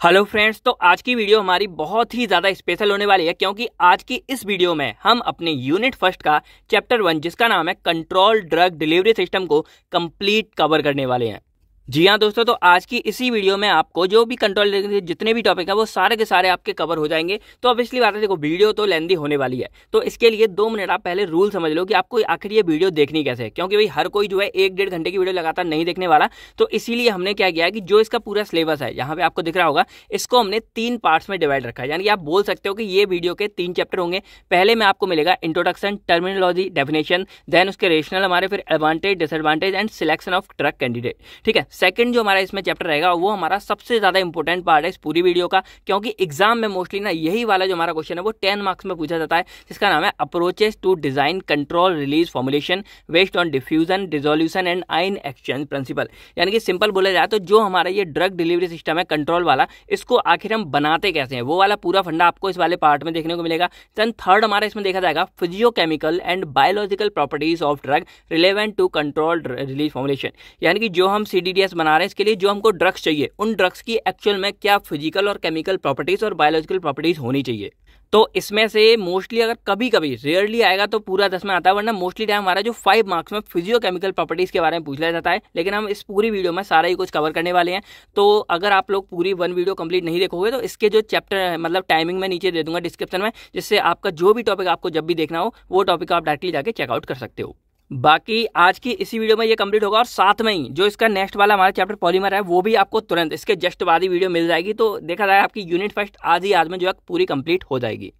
Hello friends तो आज की वीडियो हमारी बहुत ही ज़्यादा स्पेशल होने वाली है क्योंकि आज की इस वीडियो में हम अपने यूनिट फ़र्स्ट का चैप्टर वन जिसका नाम है कंट्रोल ड्रग डिलीवरी सिस्टम को कंप्लीट कवर करने वाले हैं। जी हाँ दोस्तों तो आज की इसी वीडियो में आपको जो भी कंट्रोल जितने भी टॉपिक है, वो सारे के सारे आपके कवर हो जाएँगे। तो ऑब्वियसली बात है, देखो वीडियो तो लेंदी होने वाली है। तो इसके लिए दो मिनट आप पहले रूल समझ लो कि आपको आखिर ये वीडियो देखनी कैसे है। क्योंकि भाई, हर कोई जो है एक डेढ़ घंटे की वीडियो लगातार नहीं देखने वाला। तो इसीलिए हमने क्या किया कि जो इसका पूरा सिलेबस है, यहाँ पे आपको दिख रहा होगा, इसको हमने तीन पार्ट्स में डिवाइड रखा है। यानी आप बोल सकते हो कि ये वीडियो के तीन चैप्टर होंगे। पहले में आपको मिलेगा इंट्रोडक्शन टर्मिनोलॉजी डेफिनेशन देन उसके रेशनल हमारे, फिर advantage disadvantage and selection of drug candidate ठीक है? सेकंड जो हमारा इसमें चैप्टर रहेगा, वो हमारा सबसे ज़्यादा इंपॉर्टेंट पार्ट है इस पूरी वीडियो का, क्योंकि एग्ज़ाम में मोस्टली ना यही वाला जो हमारा क्वेश्चन है, वो टेन मार्क्स में पूछा जाता है, जिसका नाम है approaches to design control release formulation based on diffusion dissolution and ion exchange principle यानी कि सिंपल बोला जाए तो जो हमारा ये ड्रग डिलीवरी सिस्टम है कंट्रोल वाला, इसको आखिर हम बनाते कैसे हैं? वो वाला पूरा फंडा आपको इस वाले पार्ट में देखने को मिलेगा। देन थर्ड हमारा इसमें देखा जाएगा physicochemical and biological properties of drug relevant to control release formulation यानी कि जो हम सी बना रहे हैं, इसके लिए जो हमको ड्रग्स चाहिए, उन ड्रग्स की एक्चुअल में क्या फ़िज़िकल और केमिकल प्रॉपर्टीज़ और बायोलॉजिकल प्रॉपर्टीज़ होनी चाहिए। तो इसमें से मोस्टली अगर कभी कभी रेयरली आएगा तो पूरा दस में आता है, वरना मोस्टली टाइम हमारा जो फाइव मार्क्स में फिजियो केमिकल प्रॉपर्टीज़ के बारे में पूछ लिया जाता है, लेकिन हम इस पूरी वीडियो में सारा ही कुछ कवर करने वाले हैं। तो अगर आप लोग पूरी वन वीडियो कंप्लीट नहीं देखोगे तो इसके जो चैप्टर मतलब टाइमिंग में नीचे दे दूँगा डिस्क्रिप्शन में, जिससे आपका जो भी टॉपिक आपको जब भी देखना हो, वो टॉपिक आप डायरेक्टली जाके चेकआउट कर सकते हो। बाकी आज की इसी वीडियो में ये कंप्लीट होगा और साथ में ही जो इसका नेक्स्ट वाला हमारा चैप्टर पॉलीमर है, वो भी आपको तुरंत इसके जस्ट बाद ही वीडियो मिल जाएगी तो देखा जाए आपकी यूनिट फ़र्स्ट आज ही आज में जो है पूरी कंप्लीट हो जाएगी।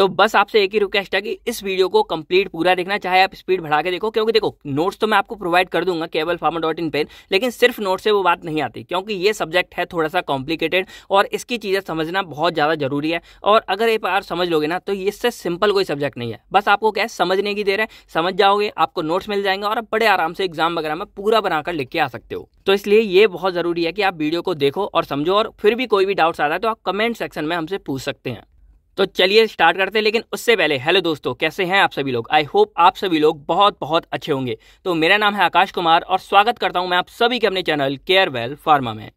तो बस आपसे एक ही रिक्वेस्ट है कि इस वीडियो को कंप्लीट पूरा देखना, चाहे आप स्पीड बढ़ा के देखो, क्योंकि देखो नोट्स तो मैं आपको प्रोवाइड कर दूँगा केवल फार्मा डॉट इन पेन लेकिन सिर्फ़ नोट से वो बात नहीं आती, क्योंकि ये सब्जेक्ट है थोड़ा सा कॉम्प्लिकेटेड और इसकी चीज़ें समझना बहुत ज़्यादा ज़रूरी है। और अगर एक बार समझ लोगे ना तो इससे सिंपल कोई सब्जेक्ट नहीं है। बस आपको क्या है, समझने की देर है, समझ जाओगे, आपको नोट्स मिल जाएँगे और आप बड़े आराम से एग्ज़ाम वगैरह में पूरा बनाकर लिख के आ सकते हो। तो इसलिए ये बहुत ज़रूरी है कि आप वीडियो को देखो और समझो और फिर भी कोई भी डाउट्स आता है तो आप कमेंट सेक्शन में हमसे पूछ सकते हैं। तो चलिए स्टार्ट करते हैं, लेकिन उससे पहले हेलो दोस्तों, कैसे हैं आप सभी लोग? आई होप आप सभी लोग बहुत बहुत अच्छे होंगे। तो मेरा नाम है आकाश कुमार और स्वागत करता हूँ मैं आप सभी के अपने चैनल केयर वेल फार्मा में।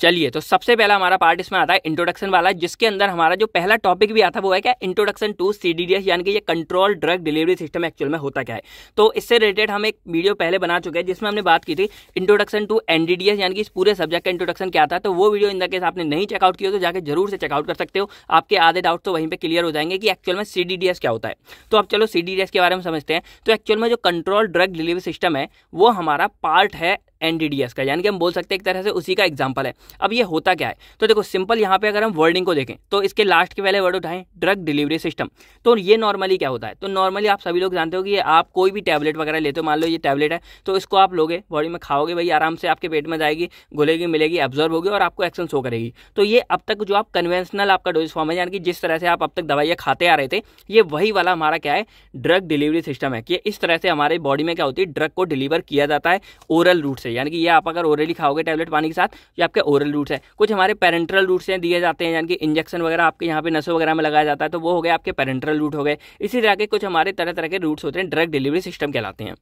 चलिए तो सबसे पहला हमारा पार्ट इसमें आता है इंट्रोडक्शन वाला, जिसके अंदर हमारा जो पहला टॉपिक भी आता है वो है क्या? इंट्रोडक्शन टू सीडीडीएस यानी कि ये control drug delivery system actual में होता क्या है? तो इससे रिलेटेड हम एक वीडियो पहले बना चुके हैं, जिसमें हमने बात की थी इंट्रोडक्शन टू एनडीडीएस यानी कि इस पूरे सब्जेक्ट का इंट्रोडक्शन क्या था? तो वो वीडियो इन केस आपने नहीं चेकआउट किया तो जाकर ज़रूर से चेकआउट कर सकते हो। आपके आधे डाउट तो वहीं पर क्लियर हो जाएँगे कि एक्चुअल में सीडीडीएस क्या होता है। तो अब चलो सीडीडीएस के बारे में समझते हैं। तो एक्चुअल में जो कंट्रोल ड्रग डिलीवरी सिस्टम है, वो हमारा पार्ट है एनडीडीएस का, यानी कि हम बोल सकते हैं एक तरह से उसी का एग्ज़ाम्पल है। अब ये होता क्या है? तो देखो सिंपल यहाँ पे अगर हम वर्डिंग को देखें तो इसके लास्ट के पहले वर्ड उठाएँ ड्रग डिलीवरी सिस्टम तो ये नॉर्मली क्या होता है? तो नॉर्मली आप सभी लोग जानते हो कि आप कोई भी टैबलेट वगैरह लेते हो, मान लो ये टैबलेट है तो इसको आप लोगे बॉडी में खाओगे, भाई आराम से आपके पेट में जाएगी, घुलेगी, मिलेगी एब्जॉर्व होगी और आपको एक्शन शो करेगी। तो ये अब तक जो आप कन्वेंशनल आपका डोज फॉर्म है, यानी कि जिस तरह से आप अब तक दवाइयाँ खाते आ रहे थे, ये वही वाला हमारा क्या है? ड्रग डिलीवरी सिस्टम है। कि इस तरह से हमारे बॉडी में क्या होती है? ड्रग को डिलीवर किया जाता है ओरल रूट से, यानी कि ये आप अगर ओरली खाओगे टैबलेट पानी के साथ, ये आपके ओरल रूट्स हैं। कुछ हमारे पेरेंट्रल रूट्स हैं दिए जाते हैं, यानी कि इंजेक्शन वगैरह आपके यहाँ पे नसों वगैरह में लगाया जाता है तो वो हो गए आपके पेरेंट्रल रूट हो गए। इसी तरह के कुछ हमारे तरह तरह के रूट्स होते हैं ड्रग डिलीवरी सिस्टम कहलाते हैं।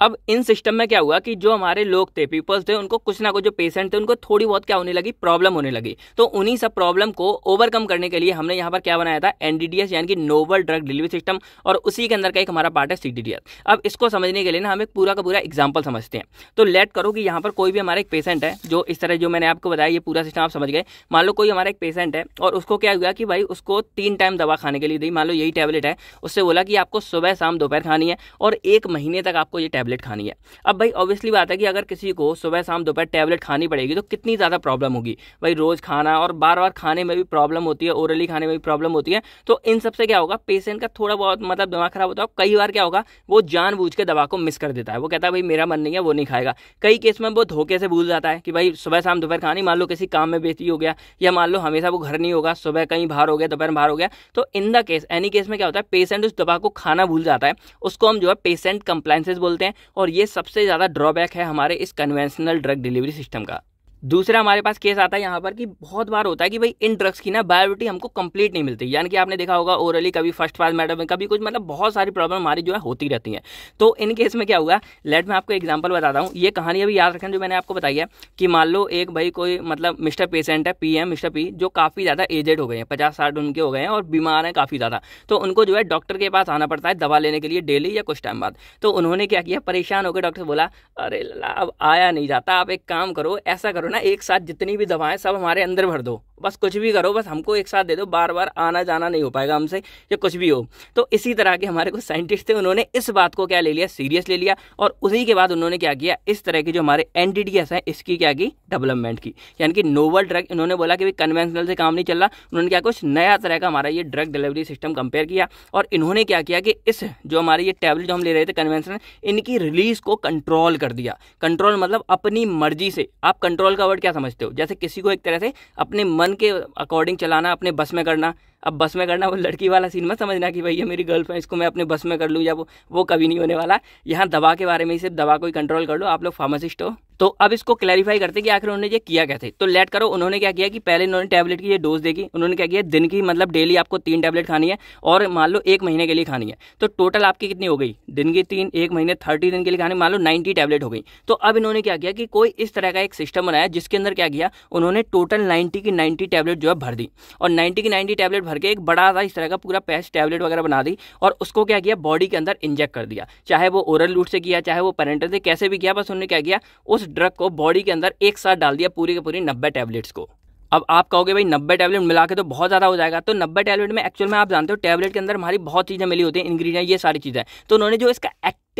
अब इन सिस्टम में क्या हुआ कि जो हमारे लोग थे पीपल्स थे, उनको कुछ ना कुछ जो पेशेंट थे, उनको थोड़ी बहुत क्या होने लगी? प्रॉब्लम होने लगी। तो उन्हीं सब प्रॉब्लम को ओवरकम करने के लिए हमने यहाँ पर क्या बनाया था? एनडीडीएस यानी कि नोवल ड्रग डिलीवरी सिस्टम और उसी के अंदर का एक हमारा पार्ट है सीडीडीएस अब इसको समझने के लिए ना हम एक पूरा का पूरा एग्ज़ाम्पल समझते हैं। तो लेट करो कि यहाँ पर कोई भी हमारा एक पेशेंट है, जो इस तरह जो मैंने आपको बताया, ये पूरा सिस्टम आप समझ गए। मान लो कोई हमारा एक पेशेंट है, और उसको क्या हुआ कि भाई उसको तीन टाइम दवा खाने के लिए दी। मान लो यही टैबलेट है, उससे बोला कि आपको सुबह शाम दोपहर खानी है, और एक महीने तक आपको ये टैबलेट खानी है। अब भाई ऑब्वियसली बात है कि अगर किसी को सुबह शाम दोपहर टैबलेट खानी पड़ेगी तो कितनी ज़्यादा प्रॉब्लम होगी। भाई, रोज़ खाना और बार बार खाने में भी प्रॉब्लम होती है ओरली खाने में भी प्रॉब्लम होती है। तो इन सबसे क्या होगा पेशेंट का थोड़ा बहुत मतलब दिमाग खराब होता है कई बार क्या होगा, वो जान के दवा को मिस कर देता है। वो कहता है, भाई, मेरा मन नहीं है, वो नहीं खाएगा। कई केस में वो धोखे से भूल जाता है कि भाई, सुबह शाम दोपहर खानी, मान लो किसी काम में बेची हो गया, या मान लो हमेशा वो घर नहीं होगा, सुबह कहीं बाहर हो गया, दोपहर बाहर हो गया। तो in the case any case में क्या होता है पेशेंट उस दवा को खाना भूल जाता है, उसको हम जो है पेशेंट कंप्लाइंसेस बोलते हैं। और ये सबसे ज़्यादा ड्रॉबैक है हमारे इस कन्वेंशनल ड्रग डिलीवरी सिस्टम का। दूसरा हमारे पास केस आता है यहाँ पर कि बहुत बार होता है कि भाई इन ड्रग्स की ना बायोबिलिटी हमको कंप्लीट नहीं मिलती। यानी कि आपने देखा होगा ओरली कभी फ़र्स्ट फास्ट मैडम कभी कुछ मतलब बहुत सारी प्रॉब्लम हमारी जो है होती रहती है। तो इन केस में क्या हुआ? लेट मैं आपको एग्ज़ाम्पल बताता हूँ। ये कहानी अभी याद रखें जो मैंने आपको बताई है कि मान लो एक भाई कोई मतलब मिस्टर पेशेंट है पी मिस्टर पी जो काफ़ी ज़्यादा एजेड हो गए हैं, पचास साठ उनके हो गए हैं और बीमार हैं काफ़ी ज़्यादा। तो उनको जो है डॉक्टर के पास आना पड़ता है दवा लेने के लिए डेली या कुछ टाइम बाद। तो उन्होंने क्या किया? परेशान होकर डॉक्टर बोला, अरे अब आया नहीं जाता, आप एक काम करो, ऐसा करो ना एक साथ जितनी भी दवाएँ सब हमारे अंदर भर दो। बस कुछ भी करो, बस हमको एक साथ दे दो बार बार आना जाना नहीं हो पाएगा हमसे, या कुछ भी हो। तो इसी तरह के हमारे कुछ साइंटिस्ट थे, उन्होंने इस बात को क्या ले लिया सीरियस ले लिया, और उसी के बाद उन्होंने क्या किया, इस तरह की जो हमारे एनडीडीएस है, इसकी क्या की डेवलपमेंट की। यानी कि नोवल ड्रग इन्होंने बोला कि भाई कन्वेंशनल से काम नहीं चल रहा, उन्होंने क्या कुछ नया तरह का हमारा ये ड्रग डिलीवरी सिस्टम कंपेयर किया, और इन्होंने क्या किया कि इस जो हमारे ये टैबलेट जो हम ले रहे थे कन्वेंशनल इनकी रिलीज़ को कंट्रोल कर दिया। कंट्रोल मतलब अपनी मर्ज़ी से। आप कंट्रोल का वर्ड क्या समझते हो? जैसे किसी को एक तरह से अपने मन के अकॉर्डिंग अकॉर्डिंग चलाना अपने बस में करना। अब बस में करना, वो लड़की वाला सीन मत समझना कि भैया मेरी गर्लफ्रेंड इसको मैं अपने बस में कर लूँ या वो वो कभी नहीं होने वाला। यहाँ दवा के बारे में ही सिर्फ़ दवा को ही कंट्रोल कर लो, आप लोग फार्मासिस्ट हो। तो अब इसको क्लैरिफाई करते कि आखिर उन्होंने ये किया क्या थे। तो लेट करो, उन्होंने क्या किया कि पहले उन्होंने टैबलेट की ये डोज देखी, उन्होंने क्या किया, दिन की मतलब डेली आपको तीन टैबलेट खानी है और मान लो एक महीने के लिए खानी है। तो टोटल आपकी कितनी हो गई? दिन की तीन, एक महीने थर्टी दिन के लिए खानी, मान लो नाइन्टी टैबलेट हो गई। तो अब इन्होंने क्या किया कि कोई इस तरह का एक सिस्टम बनाया जिसके अंदर क्या किया, उन्होंने टोटल नाइन्टी की नाइन्टी टैबलेट जो है भर दी। और नाइन्टी की नाइन्टी टैबलेट भर के एक बड़ा सा इस तरह का पूरा पेस्ट टैबलेट वगैरह बना दी और उसको क्या किया बॉडी के अंदर इंजेक्ट कर दिया। चाहे वो ओरल रूट से किया, चाहे वो पेरेंटल से, कैसे भी किया, बस उन्होंने क्या किया, उस ड्रग को बॉडी के अंदर एक साथ डाल दिया पूरी के पूरी नब्बे टैबलेट्स को। अब आप कहोगे, भाई, नब्बे टैबलेट मिला के तो बहुत ज़्यादा हो जाएगा। तो नब्बे टैबलेट में एक्चुअल में आप जानते हो टैबलेट के अंदर हमारी बहुत चीज़ें मिली होती हैं इंग्रीडियंट ये सारी चीज़ें। तो उन्होंने जो इसका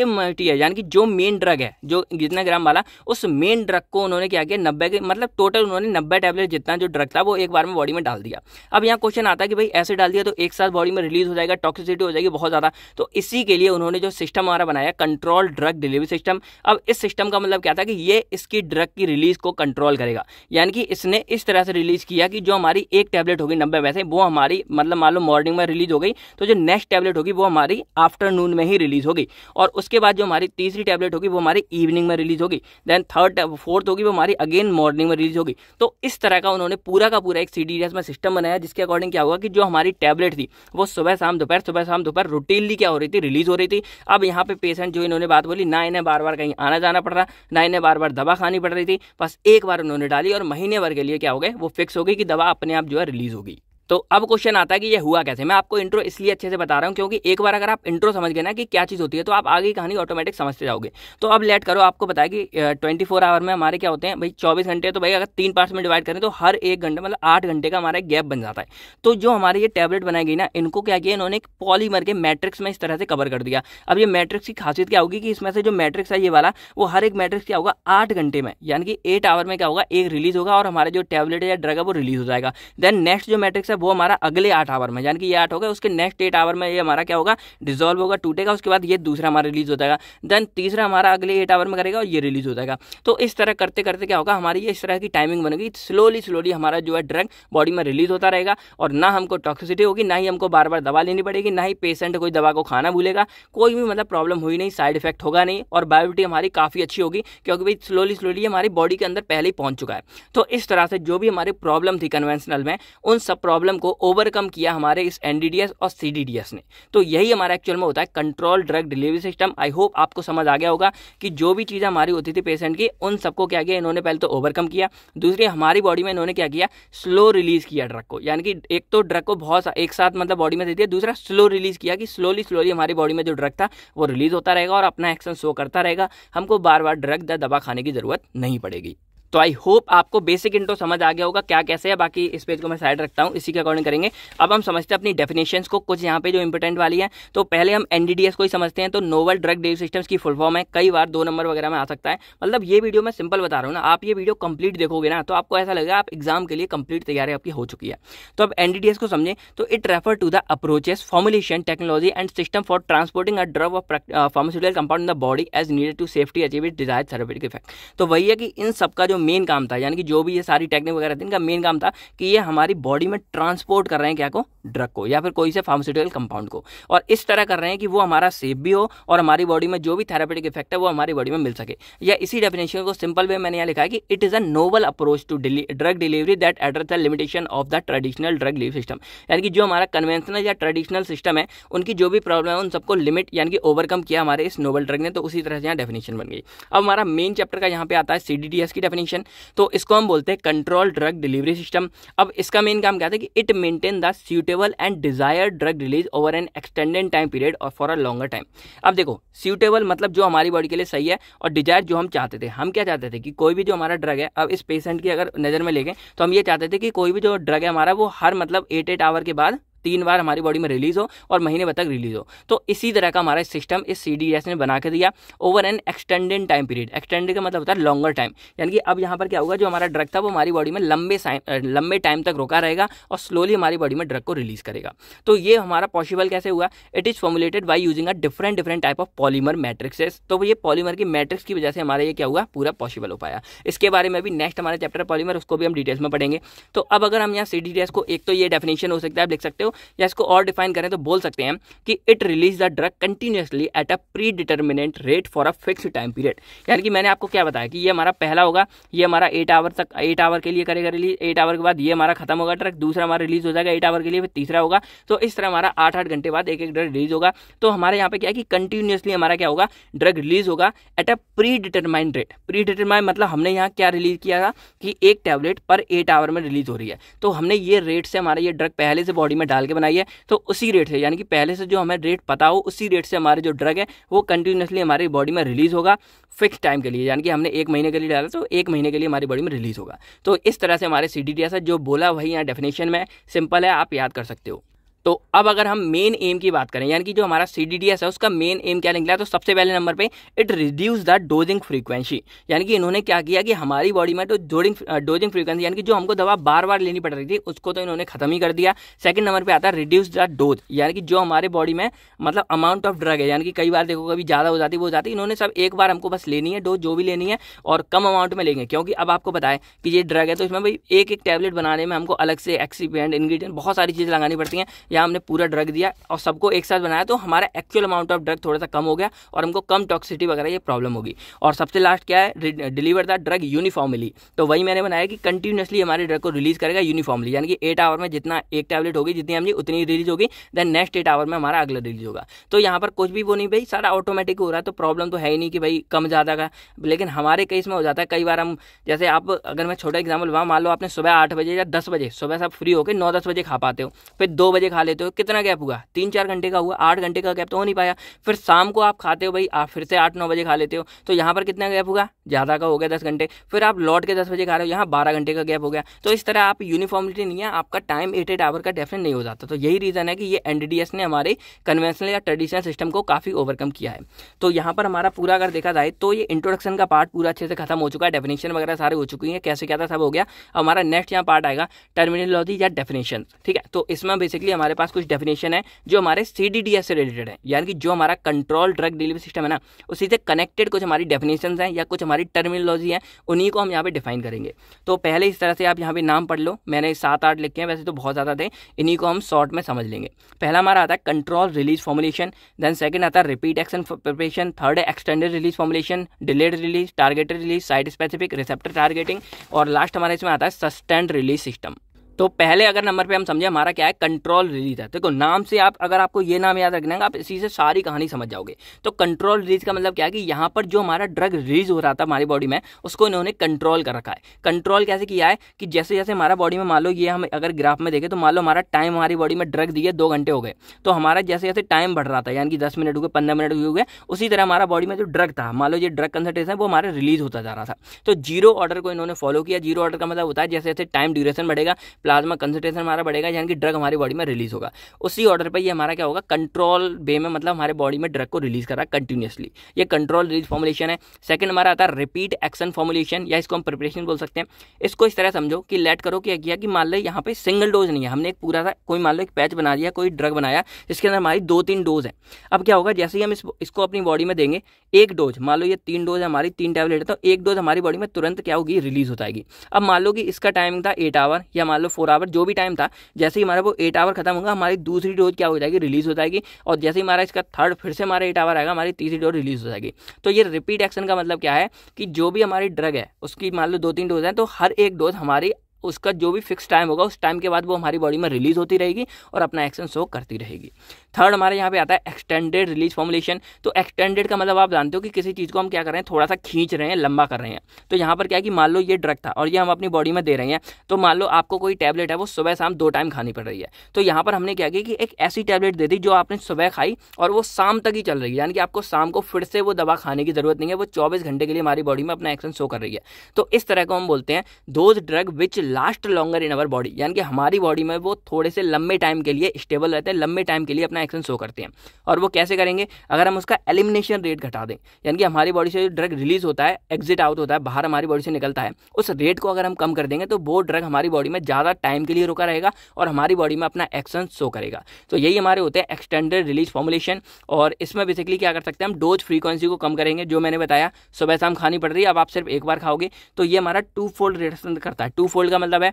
मल्टी है, यानी कि जो मेन ड्रग है, जो जितना ग्राम वाला, उस मेन ड्रग को उन्होंने क्या किया, नब्बे के मतलब टोटल उन्होंने नब्बे टैबलेट जितना जो ड्रग था, वो एक बार में बॉडी में डाल दिया। अब यहाँ क्वेश्चन आता है कि भाई ऐसे डाल दिया तो एक साथ बॉडी में रिलीज़ हो जाएगा टॉक्सिसिटी हो जाएगी बहुत ज़्यादा। तो इसी के लिए उन्होंने जो सिस्टम हमारा बनाया कंट्रोल ड्रग डिलीवरी सिस्टम अब इस सिस्टम का मतलब क्या था कि ये इसकी ड्रग की रिलीज़ को कंट्रोल करेगा। यानी कि इसने इस तरह से रिलीज़ किया कि जो हमारी एक टैबलेट होगी, नब्बे में से वो हमारी मतलब मान लो मॉर्निंग में रिलीज़ हो गई तो जो नेक्स्ट टैबलेट होगी, वो हमारी आफ्टरनून में ही रिलीज़ होगी। और उसके बाद जो हमारी तीसरी टैबलेट होगी, वो हमारी इवनिंग में रिलीज़ होगी। देन थर्ड फोर्थ होगी, वो हमारी अगेन मॉर्निंग में रिलीज़ होगी। तो इस तरह का उन्होंने पूरा का पूरा एक सी डी में सिस्टम बनाया, जिसके अकॉर्डिंग क्या होगा कि जो हमारी टैबलेट थी, वो सुबह शाम दोपहर, सुबह शाम दोपहर रूटीनली क्या हो रही थी रिलीज़ हो रही थी। अब यहाँ पे पेशेंट जो इन्होंने बात बोली, ना इन्हें बार बार कहीं आना जाना पड़ रहा, ना इन्हें बार बार दवा खानी पड़ रही थी। बस एक बार उन्होंने डाली और महीने भर के लिए क्या हो गए, वो फिक्स हो गई कि दवा अपने आप जो है रिलीज़ होगी तो अब क्वेश्चन आता है कि ये हुआ कैसे? मैं आपको इंट्रो इसलिए अच्छे से बता रहा हूँ क्योंकि एक बार अगर आप इंट्रो समझ गए ना कि क्या चीज़ होती है तो आप आगे कहानी ऑटोमेटिक समझते जाओगे। तो अब लेट करो, आपको बताया कि ट्वेंटी फोर आवर में हमारे क्या होते हैं, भाई चौबीस घंटे तो भाई अगर तीन पार्ट्स में डिवाइड करें तो हर एक घंटे मतलब आठ घंटे का हमारा गैप बन जाता है। तो जो हमारी ये टैबलेट बनाई गई ना, इनको क्या किया, इन्होंने एक पॉलीमर के मैट्रिक्स में इस तरह से कवर कर दिया। अब ये मैट्रिक्स की खासियत क्या होगी कि इसमें से जो मैट्रिक्स है ये वाला, वो हर एक मैट्रिक्स क्या होगा, आठ घंटे में, यानी कि एट आवर में क्या होगा, एक रिलीज़ होगा और हमारे जो टैबलेट या ड्रग है वो रिलीज़ हो जाएगा। देन नेक्स्ट जो मैट्रिक्स वो हमारा अगले आठ आवर में, यानी कि ये आठ होगा उसके नेक्स्ट एट आवर में ये हमारा क्या होगा? डिजोल्व होगा, टूटेगा, उसके बाद ये दूसरा हमारा रिलीज़ हो जाएगा। देन तीसरा हमारा अगले एट आवर में करेगा और ये रिलीज़ हो जाएगा। तो इस तरह करते करते क्या होगा? हमारी ये इस तरह की टाइमिंग बनेगी। स्लोली स्लोली हमारा जो है ड्रग बॉडी में रिलीज़ होता रहेगा और ना हमको टॉक्सिसिटी होगी, ना ही हमको बार बार दवा लेनी पड़ेगी, ना ही पेशेंट कोई दवा को खाना भूलेगा। कोई भी मतलब प्रॉब्लम हुई नहीं साइड इफ़ेक्ट होगा नहीं और बायोबिटी हमारी काफ़ी अच्छी होगी क्योंकि भाई स्लोली स्लोली हमारी बॉडी के अंदर पहले ही पहुँच चुका है। तो इस तरह से जो भी हमारी प्रॉब्लम थी कन्वेंशनल में, उन सब प्रॉब्लम को ओवरकम किया हमारे इस एनडीडीएस और सीडीडीएस ने। तो यही हमारा एक्चुअल में होता है control drug delivery system I hope आपको समझ आ गया होगा कि जो भी चीज़ें हमारी होती थी पेशेंट की, उन सबको क्या किया, इन्होंने पहले तो ओवरकम किया। दूसरी, हमारी बॉडी में इन्होंने क्या किया स्लो रिलीज़ किया ड्रग को। यानी कि एक तो ड्रग को बहुत एक साथ मतलब बॉडी में दे दिया, दूसरा स्लो रिलीज़ किया कि स्लोली स्लोली हमारी बॉडी में जो ड्रग था, वो रिलीज़ होता रहेगा और अपना एक्शन शो करता रहेगा। हमको बार बार ड्रग दवा खाने की ज़रूरत नहीं पड़ेगी। तो आई होप आपको बेसिक इंट्रो समझ आ गया होगा क्या कैसे है, बाकी इस पेज को मैं साइड रखता हूँ, इसी के अकॉर्डिंग करेंगे। अब हम समझते हैं अपनी डेफिनेशन को, कुछ यहाँ पे जो इंपॉर्टेंट वाली है। तो पहले हम एनडीडीएस को ही समझते हैं तो नोवल ड्रग डेव सिस्टम्स की फुल फॉर्म है। कई बार दो नंबर वगैरह में आ सकता है। मतलब ये वीडियो मैं सिंपल बता रहा हूँ ना, आप ये वीडियो कंप्लीट देखोगे ना तो आपको ऐसा लगेगा आप एग्ज़ाम के लिए कंप्लीट तैयारी आपकी हो चुकी है। तो अब एनडीडीएस को समझें तो it refer to the approaches formulation technology and system for transporting a drug of pharmaceutical compound in the body as needed to safety achieve it desire therapeutic effect तो वही है कि इन सबका जो मेन काम था, यानी कि जो भी ये सारी टेक्निक वगैरह थी, इनका मेन काम था कि ये हमारी बॉडी में ट्रांसपोर्ट कर रहे हैं क्या को? ड्रग को, या फिर कोई से फार्मास्यूटिकल कंपाउंड को। और इस तरह कर रहे हैं कि वो हमारा सेफ़ भी हो और हमारी बॉडी में जो भी थेरापेटिक इफ़ेक्ट है, वो हमारी बॉडी में मिल सके। या इसी डेफिनेशन को सिंपल वे मैंने यहाँ लिखा है कि it is a novel approach to drug delivery that address the limitation of the traditional drug delivery system यानी कि जो हमारा कन्वेंशनल या ट्रेडिशनल सिस्टम है, उनकी जो भी प्रॉब्लम है, उन सबको लिमिट यानी कि ओवरकम किया हमारे इस नोवल ड्रग ने तो उसी तरह से यहाँ डेफिनेशन बन गई। अब हमारा मेन चैप्टर का यहाँ पे आता है सी की डेफिनेशन तो इसको हम बोलते हैं कंट्रोल ड्रग डिलीवरी सिस्टम अब इसका मेन काम क्या था कि it maintain the suitable and desire drug release over an extended time period और फॉर अ लॉन्गर टाइम अब देखो सूटेबल मतलब जो हमारी बॉडी के लिए सही है और डिज़ायर जो हम चाहते थे. हम क्या चाहते थे कि कोई भी जो हमारा ड्रग है, अब इस पेशेंट की अगर नज़र में लेंगे तो हम ये चाहते थे कि कोई भी जो ड्रग है हमारा, वो हर मतलब एट एट आवर के बाद तीन बार हमारी बॉडी में रिलीज़ हो और महीने भर तक रिलीज़ हो। तो इसी तरह का हमारा सिस्टम इस सी डी एस ने बना के दिया over an extended time period extended का मतलब होता है लॉन्गर टाइम यानी कि अब यहाँ पर क्या होगा जो हमारा ड्रग था वो हमारी बॉडी में लंबे लंबे टाइम तक रोका रहेगा और स्लोली हमारी बॉडी में ड्रग को रिलीज़ करेगा। तो ये हमारा पॉसिबल कैसे हुआ? It is formulated by using a different different type of polymer matrixes तो ये पॉलीमर की मैट्रिक्स की वजह से हमारा ये क्या हुआ? पूरा पॉसिबल हो पाया। इसके बारे में भी नेक्स्ट हमारे चैप्टर पॉलीमर उसको भी हम डिटेल्स में पढ़ेंगे। तो अब अगर हम यहाँ सी को, एक तो ये डेफिनेशन हो सकता है, आप लिख सकते हो। या इसको और डिफाइन करें तो बोल सकते हैं कि it release the drug continuously at a pre determinant rate for a fix time period यानी कि मैंने आपको क्या बताया कि ये हमारा पहला होगा, ये हमारा एट आवर तक एट आवर के लिए करेगा रिलीज़ एट आवर के बाद ये हमारा खत्म होगा ड्रग दूसरा हमारा रिलीज़ हो जाएगा एट आवर के लिए, फिर तीसरा होगा। तो इस तरह हमारा आठ आठ घंटे बाद एक एक ड्रग रिलीज़ होगा। तो हमारे यहाँ पे क्या है कि कंटिन्यूसली हमारा क्या होगा ड्रग रिलीज़ होगा at a pre determined rate pre determined मतलब हमने यहाँ क्या रिलीज़ किया था कि एक टैबलेट पर एट आवर में रिलीज़ हो रही है। तो हमने ये रेट से हमारा ये ड्रग पहले से बॉडी में डाल के बनाई है तो उसी रेट से, यानी कि पहले से जो हमें रेट पता हो, उसी रेट से हमारे जो ड्रग है, वो कंटिन्यूसली हमारी बॉडी में रिलीज़ होगा फिक्स टाइम के लिए, यानी कि हमने एक महीने के लिए डाला तो एक महीने के लिए हमारी बॉडी में रिलीज़ होगा। तो इस तरह से हमारे सी डी जो बोला वही यहाँ डेफिनेशन में सिंपल है, आप याद कर सकते हो। तो अब अगर हम मेन एम की बात करें, यानी कि जो हमारा सी है, उसका मेन एम क्या निकला? तो सबसे पहले नंबर पे it reduce the dosing frequency यानी कि इन्होंने क्या किया कि हमारी बॉडी में तो डोजिंग डोजिंग फ्रीक्वेंसी यानी कि जो हमको दवा बार बार लेनी पड़ रही थी, उसको तो इन्होंने खत्म ही कर दिया. सेकंड नंबर पे आता है रिड्यूस द डोज यानी कि जो हमारे बॉडी में मतलब अमाउंट ऑफ़ ड्रग है, यानी कि कई बार देखो कभी ज़्यादा हो जाती वो हो जाती इन्होंने सब एक बार हमको बस लेनी है डोज जो भी लेनी है, और कम अमाउंट में लेंगे. क्योंकि अब आपको बताएँ कि ये ड्रग है तो इसमें भाई एक एक टैबलेट बनाने में हमको अलग से एक्सीपेंट इंग्रीडियंट बहुत सारी चीज़ें लगानी पड़ती हैं. या हमने पूरा ड्रग दिया और सबको एक साथ बनाया तो हमारा एक्चुअल अमाउंट ऑफ़ ड्रग थोड़ा सा कम हो गया और हमको कम टॉक्सिटी वगैरह ये प्रॉब्लम होगी। और सबसे लास्ट क्या है? डिलीवर द ड्रग यूनिफॉर्मली तो वही मैंने बनाया कि कंटिन्यूसली हमारे ड्रग को रिलीज़ करेगा यूनिफॉर्मली यानी कि एट आवर में जितना एक टैबलेट होगी, जितनी हमने उतनी रिलीज़ होगी देन नेक्स्ट एट आवर में हमारा अगला रिलीज़ होगा। तो यहाँ पर कुछ भी वो नहीं भाई, सारा ऑटोमेटिक हो रहा है तो प्रॉब्लम तो है ही नहीं कि भाई कम ज़्यादा का। लेकिन हमारे केस में हो जाता है, कई बार हम, जैसे आप, अगर मैं छोटा एग्ज़ाम्पल वहाँ मान लो आपने सुबह आठ बजे या दस बजे, सुबह सब फ्री होकर नौ दस बजे खा पाते हो, फिर दो बजे लेते हो, कितना गैप हुआ? तीन चार घंटे का हुआ, आठ घंटे का गैप तो हो नहीं पाया। फिर शाम को आप खाते हो भाई, आप फिर से आठ नौ बजे खा लेते हो। तो यहाँ पर कितना गैप होगा ज़्यादा का हो गया दस घंटे। फिर आप लौट के दस बजे खा रहे हो, यहाँ बारह घंटे का गैप हो गया। तो इस तरह आप यूनिफॉर्मिटी नहीं है, आपका टाइम एट एट आवर का डेफिनेट नहीं हो जाता। तो यही रीज़न है कि ये एन ने हमारे कन्वेंशनल या ट्रेडिशनल सिस्टम को काफ़ी ओवरकम किया है। तो यहाँ पर हमारा पूरा अगर देखा जाए तो ये इंट्रोडक्शन का पार्ट पूरा अच्छे से खत्म हो चुका है। डेफिनेशन वगैरह सारे हो चुकी हैं, कैसे क्या था सब हो गया। हमारा नेक्स्ट यहाँ पार्ट आएगा टर्मिनोलॉजी या डेफिनेशन ठीक है? तो इसमें बेसिकली हमारे पास कुछ डेफिनेशन है, जो हमारे सीडीडीएस से रिलेटेड है। यानी कि जो हमारा कंट्रोल ड्रग डिलीवरी सिस्टम है ना, उसी से कनेक्टेड कुछ हमारी डेफिनेशन हैं या कुछ हमारी टर्मिनोलॉजी है, उन्हीं को हम यहाँ पे डिफाइन करेंगे। तो पहले इस तरह से आप यहाँ पे नाम पढ़ लो। मैंने सात आठ लिखे हैं, वैसे तो बहुत ज़्यादा थे। इन्हीं को हम शॉर्ट में समझ लेंगे। पहला हमारा आता है control release formulation then second आता है रिपीट एक्शन प्रिपरेशन थर्ड है extended release formulation delayed release targeted release site specific receptor targeting और लास्ट हमारे इसमें आता है सस्टेंड रिलीज़ सिस्टम तो पहले अगर नंबर पे हम समझे हमारा क्या है कंट्रोल रिलीज़ है। देखो, नाम से आप, अगर आपको ये नाम याद रखना है, आप इसी से सारी कहानी समझ जाओगे। तो कंट्रोल रिलीज़ का मतलब क्या है कि यहाँ पर जो हमारा ड्रग रिलीज़ हो रहा था हमारी बॉडी में, उसको इन्होंने कंट्रोल कर रखा है। कंट्रोल कैसे किया है कि जैसे जैसे हमारा बॉडी में मान लो ये हम अगर ग्राफ में देखें तो मान लो हमारा टाइम हमारी बॉडी में ड्रग दिए दो घंटे हो गए। तो हमारा जैसे जैसे टाइम बढ़ रहा था, यानी कि दस मिनट हो गए, पंद्रह मिनट हो गए, उसी तरह हमारा बॉडी में जो ड्रग था, मान लो ये ड्रग कंसनट्रेशन वो हमारा रिलीज़ होता जा रहा था। तो ज़ीरो ऑर्डर को इन्होंने फॉलो किया। ज़ीरो ऑर्डर का मतलब होता है जैसे जैसे टाइम ड्यूरेशन बढ़ेगा प्लाज्मा कंसनट्रेशन हमारा बढ़ेगा यानी कि ड्रग हमारी बॉडी में रिलीज़ होगा। उसी ऑर्डर पर ये हमारा क्या होगा? कंट्रोल वे में मतलब हमारे बॉडी में ड्रग को रिलीज़ करा कंटिन्यूसली ये कंट्रोल रिलीज़ फॉर्मुलेशन है। सेकंड हमारा आता है रिपीट एक्शन फॉर्मुलेशन या इसको हम प्रिपरेशन बोल सकते हैं। इसको इस तरह समझो कि लेट करो कि किया कि मान लो यहाँ पे सिंगल डोज नहीं है। हमने एक पूरा सा कोई मान लो एक पैच बना दिया कोई ड्रग बनाया जिसके अंदर हमारी दो तीन डोज है। अब क्या होगा? जैसे ही हम इस, इसको अपनी बॉडी में देंगे एक डोज मान लो ये तीन डोज हमारी तीन टैबलेट है तो एक डोज हमारी बॉडी में तुरंत क्या होगी? रिलीज़ हो जाएगी। अब मान लो कि इसका टाइमिंग था एट आवर या मान लो फोर आवर, जो भी टाइम था, जैसे ही हमारा वो एट आवर खत्म होगा, हमारी दूसरी डोज क्या हो जाएगी? रिलीज़ हो जाएगी। और जैसे ही हमारा इसका थर्ड फिर से हमारा एट आवर आएगा, हमारी तीसरी डोज रिलीज़ हो जाएगी। तो ये रिपीट एक्शन का मतलब क्या है कि जो भी हमारी ड्रग है, उसकी मान लो दो तीन डोज है तो हर एक डोज हमारी उसका जो भी फिक्स टाइम होगा, उस टाइम के बाद वो हमारी बॉडी में रिलीज़ होती रहेगी और अपना एक्शन शो करती रहेगी। थर्ड हमारे यहाँ पे आता है एक्सटेंडेड रिलीज़ फॉर्मुलेशन तो एक्सटेंडेड का मतलब आप जानते हो कि किसी चीज़ को हम क्या कर रहे हैं थोड़ा सा खींच रहे हैं, लंबा कर रहे हैं। तो यहाँ पर क्या है कि मान लो ये ड्रग था और ये हम अपनी बॉडी में दे रहे हैं तो मान लो आपको कोई टैबलेट है, वो सुबह शाम दो टाइम खानी पड़ रही है। तो यहाँ पर हमने क्या किया कि एक ऐसी टैबलेट दे दी जो आपने सुबह खाई और वो शाम तक ही चल रही है। यानी कि आपको शाम को फिर से वो दवा खाने की ज़रूरत नहीं है, वो चौबीस घंटे के लिए हमारी बॉडी में अपना एक्शन शो कर रही है। तो इस तरह को हम बोलते हैं those drug which last longer in our body यानी कि हमारी बॉडी में वो थोड़े से लंबे टाइम के लिए स्टेबल रहते हैं, लंबे टाइम के लिए अपना एक्शन शो करते हैं। और वो कैसे करेंगे? अगर हम उसका एलिमिनेशन रेट घटा दें, यानी कि हमारी बॉडी से जो ड्रग रिलीज़ होता है एग्जिट आउट होता है, बाहर हमारी बॉडी से निकलता है, उस रेट को अगर हम कम कर देंगे तो वो ड्रग हमारी बॉडी में ज़्यादा टाइम के लिए रुका रहेगा और हमारी बॉडी में अपना एक्शन शो करेगा। तो यही हमारे होते हैं एक्सटेंडेड रिलीज़ फॉर्मुलेशन और इसमें बेसिकली क्या कर सकते हैं हम? डोज फ्रीक्वेंसी को कम करेंगे, जो मैंने बताया। सुबह शाम खानी पड़ रही है, अब आप सिर्फ़ एक बार खाओगे तो ये हमारा टू फोल्ड रिडक्शन करता है। टू फोल्ड का मतलब है,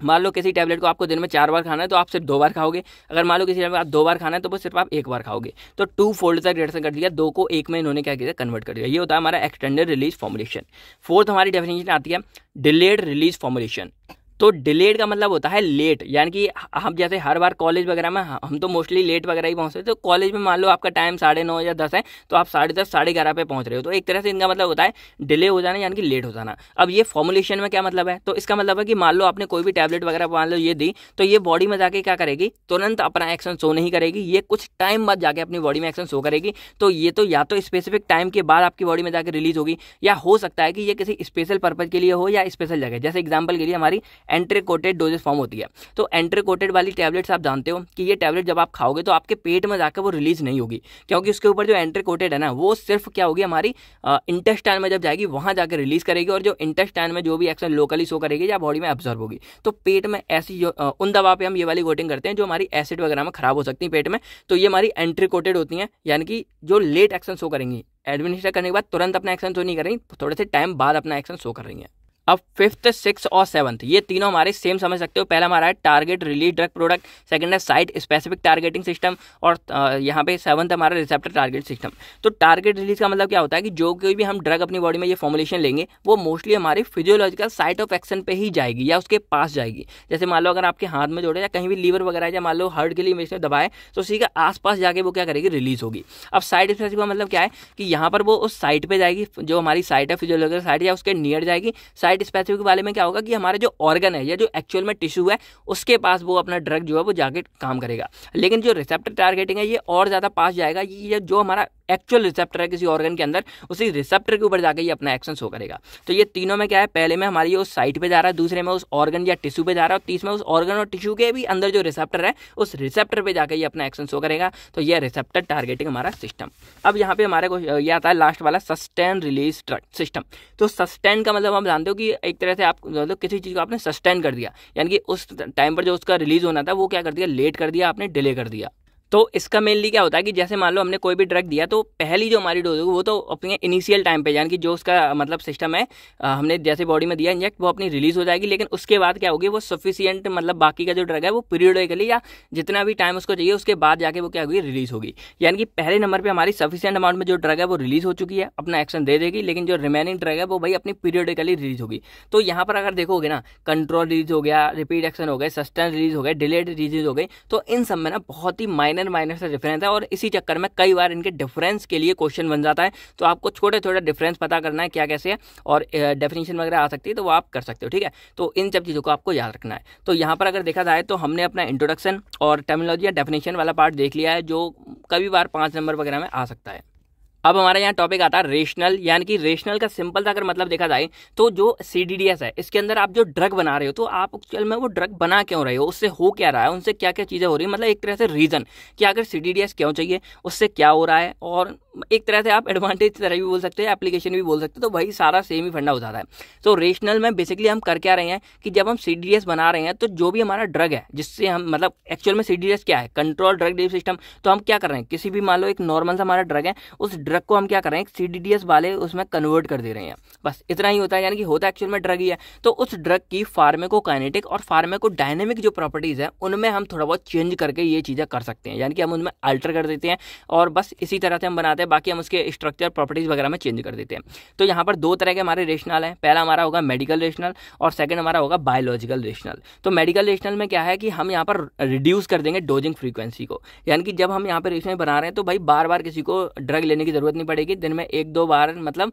मान लो किसी टैबलेट को आपको दिन में चार बार खाना है तो आप सिर्फ़ दो बार खाओगे। अगर मान लो किसी टैबलेट आप दो बार खाना है तो वो सिर्फ़ आप एक बार खाओगे। तो टू फोल्ड तक रिडक्शन कर दिया, दो को एक में इन्होंने क्या किया कन्वर्ट कर दिया। ये होता है हमारा एक्सटेंडेड रिलीज़ फॉर्मुलेशन फोर्थ हमारी डेफिनेशन आती है डिलेड रिलीज़ फॉर्मुलेशन तो डिलेड का मतलब होता है लेट यानी कि हम जैसे हर बार कॉलेज वगैरह में, हम तो मोस्टली लेट वगैरह ही पहुँचते तो कॉलेज में मान लो आपका टाइम साढ़े नौ या दस है तो आप साढ़े दस, साढ़े ग्यारह पे पहुँच रहे हो तो एक तरह से इनका मतलब होता है डिले हो जाना, यानी कि लेट हो जाना। अब ये फॉर्मुलेशन में क्या मतलब है? तो इसका मतलब है कि मान लो आपने कोई भी टैबलेट वगैरह मान लो ये दी तो ये बॉडी में जाके क्या करेगी? तुरंत अपना एक्शन शो नहीं करेगी, ये कुछ टाइम बाद जाके अपनी बॉडी में एक्शन शो करेगी तो ये तो या तो स्पेसिफिक टाइम के बाद आपकी बॉडी में जाकर रिलीज़ होगी, या हो सकता है कि ये किसी स्पेशल पर्पज के लिए हो या स्पेशल जगह, जैसे एग्ज़ाम्पल के लिए हमारी एंट्रिकोटेड डोजेस फॉर्म होती है। तो एंट्रीकोटेड वाली टैबलेट्स आप जानते हो कि ये टैबलेट जब आप खाओगे तो आपके पेट में जाकर वो रिलीज़ नहीं होगी, क्योंकि उसके ऊपर जो एंट्रीकोटेड है ना, वो सिर्फ़ क्या होगी हमारी इंटेस्टाइन में जब जाएगी, वहाँ जाकर रिलीज़ करेगी और जो इंटेस्टाइन में जो भी एक्शन लोकली शो करेगी, या बॉडी में ऑब्ज़र्व होगी। तो पेट में ऐसी उन दवा पे हम ये वाली कोटिंग करते हैं जो हमारी एसिड वगैरह में खराब हो सकती है पेट में। तो ये हमारी एंट्रीकोटेड होती हैं, यानी कि जो लेट एक्शन शो करेंगी। एडमिनिस्टर करने के बाद तुरंत अपना एक्शन शो नहीं करेंगी, थोड़े से टाइम बाद अपना एक्शन शो कर रही है। अब फिफ्थ सिक्स और सेवंथ ये तीनों हमारे सेम समझ सकते हो। पहला हमारा है target release drug product second है साइट स्पेसिफिक टारगेटिंग सिस्टम और यहाँ पे सेवंथ हमारा रिसेप्टर टारगेट सिस्टम तो टारगेट रिलीज़ का मतलब क्या होता है कि जो कोई भी हम ड्रग अपनी बॉडी में ये फॉर्मुलेशन लेंगे, वो मोस्टली हमारी फिजियोलॉजिकल साइट ऑफ़ एक्शन पे ही जाएगी या उसके पास जाएगी। जैसे मान लो अगर आपके हाथ में जोड़े या कहीं भी लीवर वगैरह या मान लो हार्ट के लिए में दबाए तो उसी के आसपास जाके वो क्या करेगी रिलीज़ होगी। अब साइड स्पेसिफिक का मतलब क्या है कि यहाँ पर वो उस साइट पर जाएगी, जो हमारी साइट है फिजियोलॉजिकल साइट या उसके नियर जाएगी। साइट स्पेसिफिक वाले में क्या होगा कि हमारे जो ऑर्गन है या जो एक्चुअल में टिश्यू है, उसके पास वो अपना ड्रग जो है वो जाके काम करेगा। लेकिन जो रिसेप्टर टारगेटिंग है, ये और ज़्यादा पास जाएगा, ये जो हमारा एक्चुअल रिसेप्टर है किसी ऑर्गन के अंदर, उसी रिसेप्टर के ऊपर जाकर ये अपना एक्शन शो करेगा। तो ये तीनों में क्या है? पहले में हमारी उस साइट पे जा रहा है, दूसरे में उस ऑर्गन या टिश्यू पे जा रहा है, और तीसरे में उस ऑर्गन और टिश्यू के भी अंदर जो रिसेप्टर है, उस रिसेप्टर पर जाकर ये अपना एक्शन शो करेगा। तो यह रिसेप्टर टारगेटिंग हमारा सिस्टम अब यहाँ पे हमारे को ये आता है लास्ट वाला सस्टेन रिलीज़ सिस्टम तो सस्टेन का मतलब हम जानते हो कि एक तरह से आप मतलब किसी चीज़ को आपने सस्टेन कर दिया। यानी कि उस टाइम पर जो उसका रिलीज़ होना था, वो क्या कर दिया? लेट कर दिया, आपने डिले कर दिया। तो इसका मेनली क्या होता है कि जैसे मान लो हमने कोई भी ड्रग दिया तो पहली जो हमारी डोज होगी वो तो अपने इनिशियल टाइम पे, यानी कि जो उसका मतलब सिस्टम है हमने जैसे बॉडी में दिया इंजेक्ट वो अपनी रिलीज़ हो जाएगी, लेकिन उसके बाद क्या होगी, वो सफिशियंट मतलब बाकी का जो ड्रग है, वो पीरियडिकली या जितना भी टाइम उसको चाहिए, उसके बाद जाके वो क्या होगी रिलीज़ होगी। यानी कि पहले नंबर पर हमारी सफिशियंट अमाउंट में जो ड्रग है, वो रिलीज़ हो चुकी है, अपना एक्शन दे देगी, लेकिन जो रिमेनिंग ड्रग है, वो भाई अपनी पीरियडिकली रिलीज़ होगी। तो यहाँ पर अगर देखोगे ना कंट्रोल रिलीज़ हो गया रिपीट एक्शन हो गए सस्टेन रिलीज़ हो गए डिलेड रिलीज़ हो गई तो इन सब में ना बहुत ही माइनर माइनर से डिफरेंस डिफरेंस है और इसी चक्कर में कई बार इनके डिफरेंस के लिए क्वेश्चन बन जाता है। तो आपको छोटे छोटे डिफरेंस पता करना है क्या कैसे है और डेफिनेशन वगैरह आ सकती है तो वो आप कर सकते हो, ठीक है? तो इन सब चीज़ों को आपको याद रखना है। तो यहाँ पर अगर देखा जाए तो हमने अपना इंट्रोडक्शन और टर्मिनोलॉजी या डेफिनेशन वाला पार्ट देख लिया है जो कभी बार पाँच नंबर वगैरह में आ सकता है। अब हमारे यहाँ टॉपिक आता है रेशनल यानी कि रेशनल का सिंपल सा अगर मतलब देखा जाए तो जो सीडीडीएस है, इसके अंदर आप जो ड्रग बना रहे हो तो आप एक्चुअल में वो ड्रग बना क्यों रहे हो? उससे हो क्या रहा है? उनसे क्या क्या चीज़ें हो रही है? मतलब एक तरह से रीज़न कि अगर सी क्यों चाहिए? उससे क्या हो रहा है? और एक तरह से आप एडवांटेज तरह भी बोल सकते हैं एप्लीकेशन भी बोल सकते हैं तो वही सारा सेम ही फंडा हो जाता है। तो रेशनल में बेसिकली हम कर क्या रहे हैं कि जब हम सीडीडीएस बना रहे हैं तो जो भी हमारा ड्रग है, जिससे हम मतलब एक्चुअल में सीडीडीएस क्या है? कंट्रोल ड्रग डिलीवरी सिस्टम तो हम क्या कर रहे हैं? किसी भी मान लो एक नॉर्मल सा हमारा ड्रग है, उस ड्रग को हम क्या कर रहे हैं सी डी डी एस वाले उसमें कन्वर्ट कर दे रहे हैं। बस इतना ही होता है, यानी कि होता एक्चुअल में ड्रग ही है। तो उस ड्रग की फार्मेको काइनेटिक और फार्मेको डायनेमिक जो प्रॉपर्टीज़ है, उनमें हम थोड़ा बहुत चेंज करके ये चीज़ें कर सकते हैं। यानी कि हम उनमें अल्टर कर देते हैं और बस इसी तरह से हम बनाते हैं, बाकी हम उसके स्ट्रक्चर प्रॉपर्टीज़ वगैरह में चेंज कर देते हैं। तो यहाँ पर दो तरह के हमारे रेशनल हैं। पहला हमारा होगा मेडिकल रेशनल और सेकंड हमारा होगा बायोलॉजिकल रेशनल तो मेडिकल रेशनल में क्या है कि हम यहाँ पर रिड्यूस कर देंगे डोजिंग फ्रीक्वेंसी को। यानी कि जब हम यहाँ पर रेशनल बना रहे हैं तो भाई बार बार किसी को ड्रग लेने की ज़रूरत नहीं पड़ेगी। दिन में एक दो बार मतलब